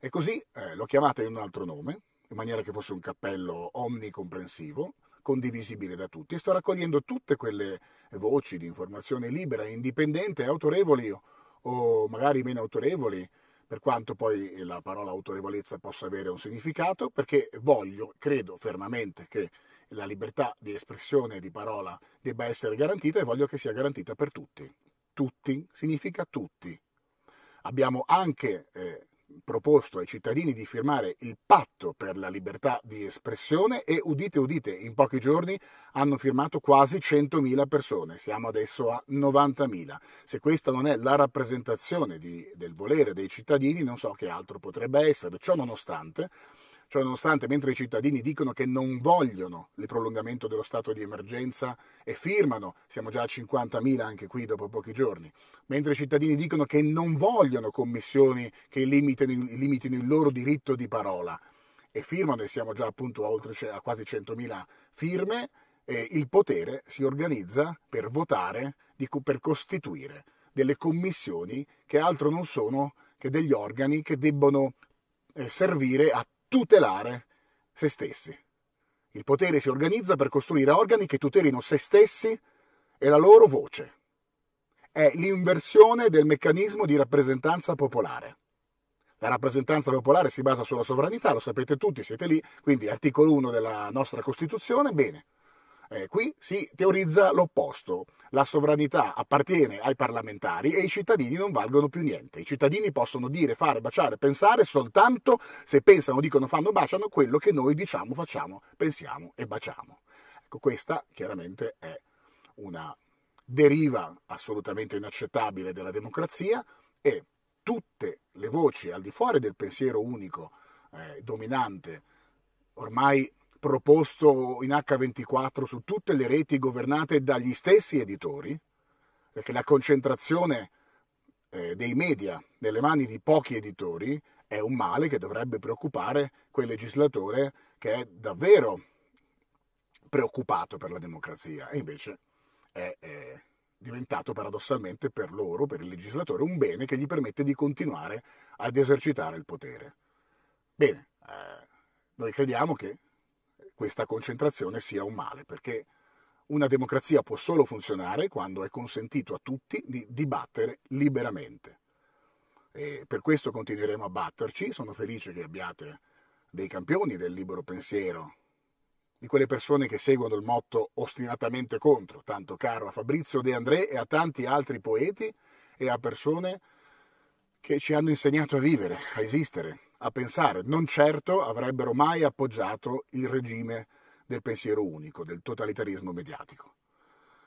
E così eh, l'ho chiamata in un altro nome, in maniera che fosse un cappello omnicomprensivo, condivisibile da tutti, e sto raccogliendo tutte quelle voci di informazione libera, indipendente, autorevoli o magari meno autorevoli, per quanto poi la parola autorevolezza possa avere un significato, perché voglio, credo fermamente che la libertà di espressione e di parola debba essere garantita e voglio che sia garantita per tutti tutti significa tutti. Abbiamo anche eh, proposto ai cittadini di firmare il patto per la libertà di espressione e udite udite, in pochi giorni hanno firmato quasi 100.000 persone, siamo adesso a 90.000. Se questa non è la rappresentazione di, del volere dei cittadini, non so che altro potrebbe essere. Ciò nonostante, Ciò nonostante, mentre i cittadini dicono che non vogliono il prolungamento dello stato di emergenza e firmano, siamo già a 50.000 anche qui dopo pochi giorni, mentre i cittadini dicono che non vogliono commissioni che limitino, limitino il loro diritto di parola e firmano, e siamo già appunto a, oltre, a quasi 100.000 firme, eh, il potere si organizza per votare, per costituire delle commissioni che altro non sono che degli organi che debbono eh, servire a tutelare se stessi. Il potere si organizza per costruire organi che tutelino se stessi e la loro voce. È l'inversione del meccanismo di rappresentanza popolare. La rappresentanza popolare si basa sulla sovranità, lo sapete tutti, siete lì, quindi articolo 1 della nostra Costituzione, bene. Eh, qui si teorizza l'opposto. La sovranità appartiene ai parlamentari e i cittadini non valgono più niente. I cittadini possono dire, fare, baciare, pensare soltanto se pensano, dicono, fanno, baciano quello che noi diciamo, facciamo, pensiamo e baciamo. Ecco, questa chiaramente è una deriva assolutamente inaccettabile della democrazia e tutte le voci al di fuori del pensiero unico eh, dominante ormai proposto in H24 su tutte le reti governate dagli stessi editori, perché la concentrazione eh, dei media nelle mani di pochi editori è un male che dovrebbe preoccupare quel legislatore che è davvero preoccupato per la democrazia e invece è, è diventato paradossalmente per loro, per il legislatore, un bene che gli permette di continuare ad esercitare il potere. Bene, eh, noi crediamo che questa concentrazione sia un male, perché una democrazia può solo funzionare quando è consentito a tutti di dibattere liberamente. E per questo continueremo a batterci, sono felice che abbiate dei campioni del libero pensiero, di quelle persone che seguono il motto ostinatamente contro, tanto caro a Fabrizio De André e a tanti altri poeti e a persone che ci hanno insegnato a vivere, a esistere, a pensare, non certo avrebbero mai appoggiato il regime del pensiero unico, del totalitarismo mediatico.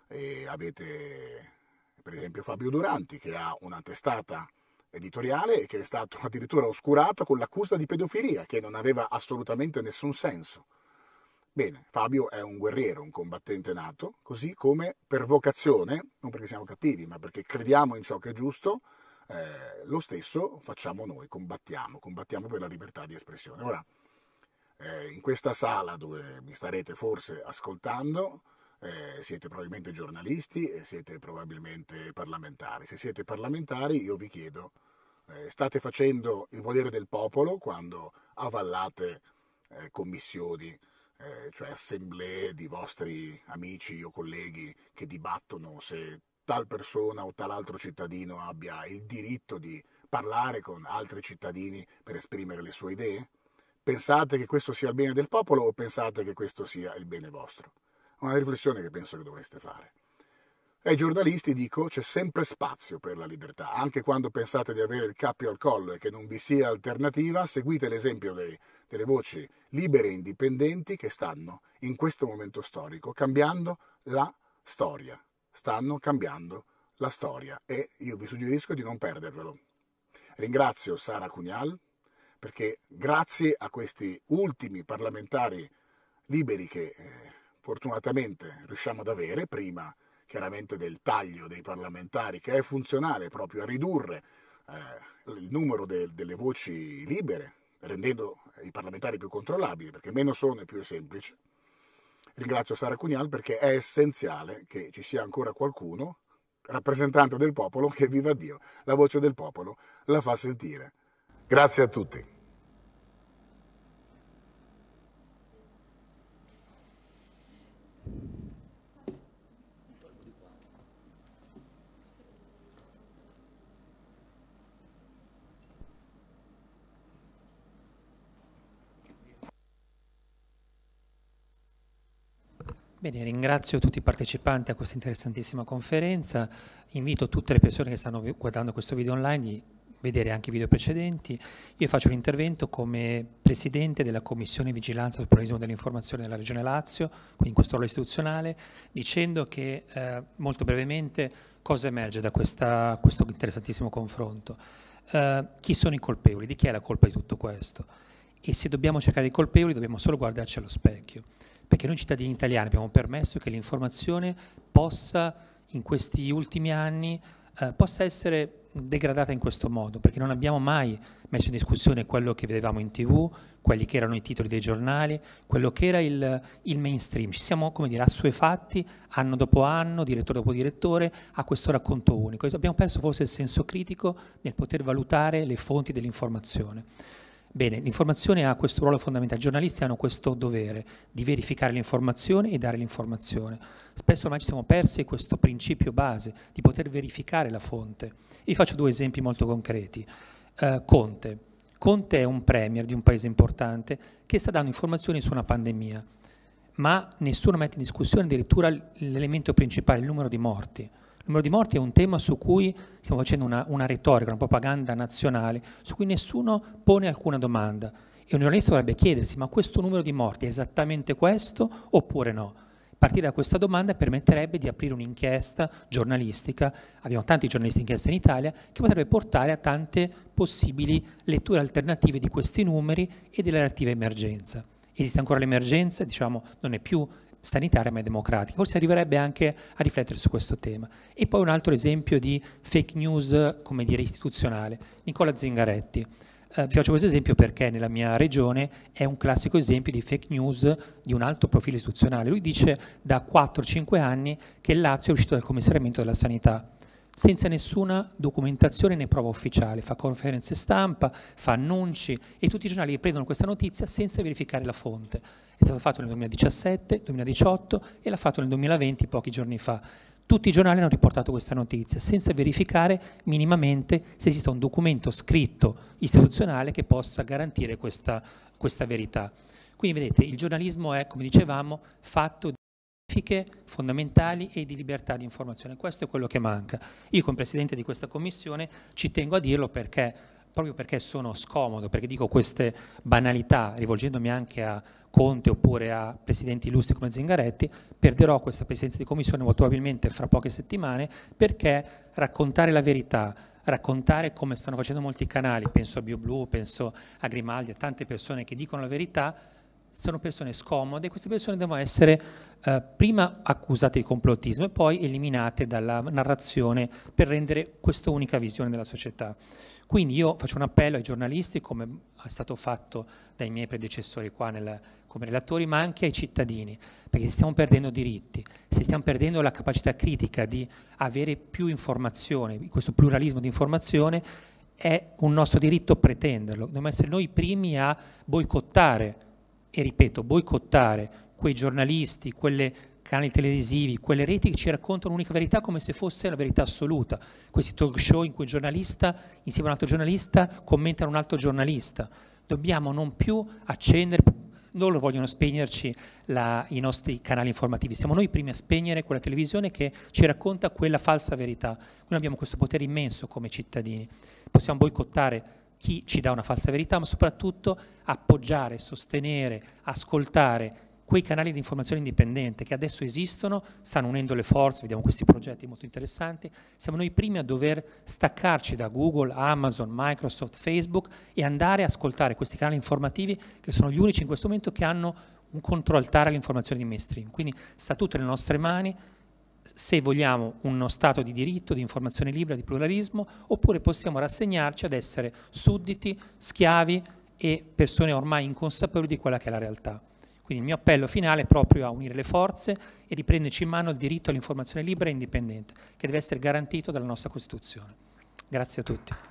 E avete per esempio Fabio Duranti che ha una testata editoriale e che è stato (laughs) addirittura oscurato con l'accusa di pedofilia, che non aveva assolutamente nessun senso. Bene, Fabio è un guerriero, un combattente nato, così come per vocazione, non perché siamo cattivi, ma perché crediamo in ciò che è giusto, eh, lo stesso facciamo noi, combattiamo, combattiamo per la libertà di espressione. Ora, eh, in questa sala dove mi starete forse ascoltando, eh, siete probabilmente giornalisti e siete probabilmente parlamentari. Se siete parlamentari, io vi chiedo, eh, state facendo il volere del popolo quando avallate eh, commissioni, cioè assemblee di vostri amici o colleghi che dibattono se tal persona o tal altro cittadino abbia il diritto di parlare con altri cittadini per esprimere le sue idee? Pensate che questo sia il bene del popolo o pensate che questo sia il bene vostro? Una riflessione che penso che dovreste fare. Ai giornalisti dico c'è sempre spazio per la libertà, anche quando pensate di avere il cappio al collo e che non vi sia alternativa, seguite l'esempio dei, delle voci libere e indipendenti che stanno in questo momento storico cambiando la storia, stanno cambiando la storia e io vi suggerisco di non perdervelo. Ringrazio Sara Cunial perché grazie a questi ultimi parlamentari liberi che eh, fortunatamente riusciamo ad avere, prima chiaramente del taglio dei parlamentari che è funzionale proprio a ridurre eh, il numero de- delle voci libere, rendendo i parlamentari più controllabili, perché meno sono e più è semplice. Ringrazio Sara Cunial perché è essenziale che ci sia ancora qualcuno, rappresentante del popolo, che viva Dio, la voce del popolo la fa sentire. Grazie a tutti. Bene, ringrazio tutti i partecipanti a questa interessantissima conferenza, invito tutte le persone che stanno guardando questo video online di vedere anche i video precedenti. Io faccio un intervento come Presidente della Commissione Vigilanza sul pluralismo dell'informazione della Regione Lazio, quindi in questo ruolo istituzionale, dicendo che eh, molto brevemente cosa emerge da questa, questo interessantissimo confronto. Eh, chi sono i colpevoli? Di chi è la colpa di tutto questo? E se dobbiamo cercare i colpevoli dobbiamo solo guardarci allo specchio perché noi cittadini italiani abbiamo permesso che l'informazione possa, in questi ultimi anni, eh, possa essere degradata in questo modo, perché non abbiamo mai messo in discussione quello che vedevamo in tv, quelli che erano i titoli dei giornali, quello che era il, il mainstream. Ci siamo, come dire, assuefatti anno dopo anno, direttore dopo direttore, a questo racconto unico. Abbiamo perso forse il senso critico nel poter valutare le fonti dell'informazione. Bene, l'informazione ha questo ruolo fondamentale, i giornalisti hanno questo dovere di verificare l'informazione e dare l'informazione. Spesso ormai ci siamo persi questo principio base di poter verificare la fonte. Vi faccio due esempi molto concreti. Uh, Conte. Conte è un premier di un paese importante che sta dando informazioni su una pandemia, ma nessuno mette in discussione addirittura l'elemento principale, il numero di morti. Il numero di morti è un tema su cui stiamo facendo una, una retorica, una propaganda nazionale, su cui nessuno pone alcuna domanda. E un giornalista dovrebbe chiedersi, ma questo numero di morti è esattamente questo oppure no? Partire da questa domanda permetterebbe di aprire un'inchiesta giornalistica, abbiamo tanti giornalisti in inchiesta in Italia, che potrebbe portare a tante possibili letture alternative di questi numeri e della relativa emergenza. Esiste ancora l'emergenza, diciamo, non è più sanitaria ma è democratica. Forse arriverebbe anche a riflettere su questo tema. E poi un altro esempio di fake news, come dire, istituzionale. Nicola Zingaretti. Eh, vi faccio questo esempio perché nella mia regione è un classico esempio di fake news di un alto profilo istituzionale. Lui dice da 4-5 anni che il Lazio è uscito dal commissariamento della sanità senza nessuna documentazione né prova ufficiale, fa conferenze stampa, fa annunci e tutti i giornali prendono questa notizia senza verificare la fonte. È stato fatto nel 2017, 2018 e l'ha fatto nel 2020, pochi giorni fa. Tutti i giornali hanno riportato questa notizia senza verificare minimamente se esista un documento scritto istituzionale che possa garantire questa, questa verità. Quindi vedete, il giornalismo è, come dicevamo, fatto di fondamentali e di libertà di informazione. Questo è quello che manca. Io come Presidente di questa Commissione ci tengo a dirlo perché, proprio perché sono scomodo, perché dico queste banalità, rivolgendomi anche a Conte oppure a presidenti illustri come Zingaretti, perderò questa Presidenza di Commissione molto probabilmente fra poche settimane perché raccontare la verità, raccontare come stanno facendo molti canali, penso a BioBlue, penso a Grimaldi, a tante persone che dicono la verità, sono persone scomode, queste persone devono essere eh, prima accusate di complottismo e poi eliminate dalla narrazione per rendere questa unica visione della società. Quindi io faccio un appello ai giornalisti, come è stato fatto dai miei predecessori qua nel, come relatori, ma anche ai cittadini, perché se stiamo perdendo diritti, se stiamo perdendo la capacità critica di avere più informazione, questo pluralismo di informazione, è un nostro diritto pretenderlo. Dobbiamo essere noi i primi a boicottare e ripeto, boicottare quei giornalisti, quelle canali televisivi, quelle reti che ci raccontano un'unica verità come se fosse la verità assoluta. Questi talk show in cui un giornalista, insieme a un altro giornalista, commentano un altro giornalista. Dobbiamo non più accendere, loro vogliono spegnerci la, i nostri canali informativi, siamo noi i primi a spegnere quella televisione che ci racconta quella falsa verità. Noi abbiamo questo potere immenso come cittadini, possiamo boicottare chi ci dà una falsa verità, ma soprattutto appoggiare, sostenere, ascoltare quei canali di informazione indipendente che adesso esistono, stanno unendo le forze, vediamo questi progetti molto interessanti, siamo noi i primi a dover staccarci da Google, Amazon, Microsoft, Facebook e andare a ascoltare questi canali informativi che sono gli unici in questo momento che hanno un controllo altare all'informazione di mainstream. Quindi sta tutto nelle nostre mani, se vogliamo uno Stato di diritto, di informazione libera, di pluralismo, oppure possiamo rassegnarci ad essere sudditi, schiavi e persone ormai inconsapevoli di quella che è la realtà. Quindi il mio appello finale è proprio a unire le forze e riprenderci in mano il diritto all'informazione libera e indipendente, che deve essere garantito dalla nostra Costituzione. Grazie a tutti.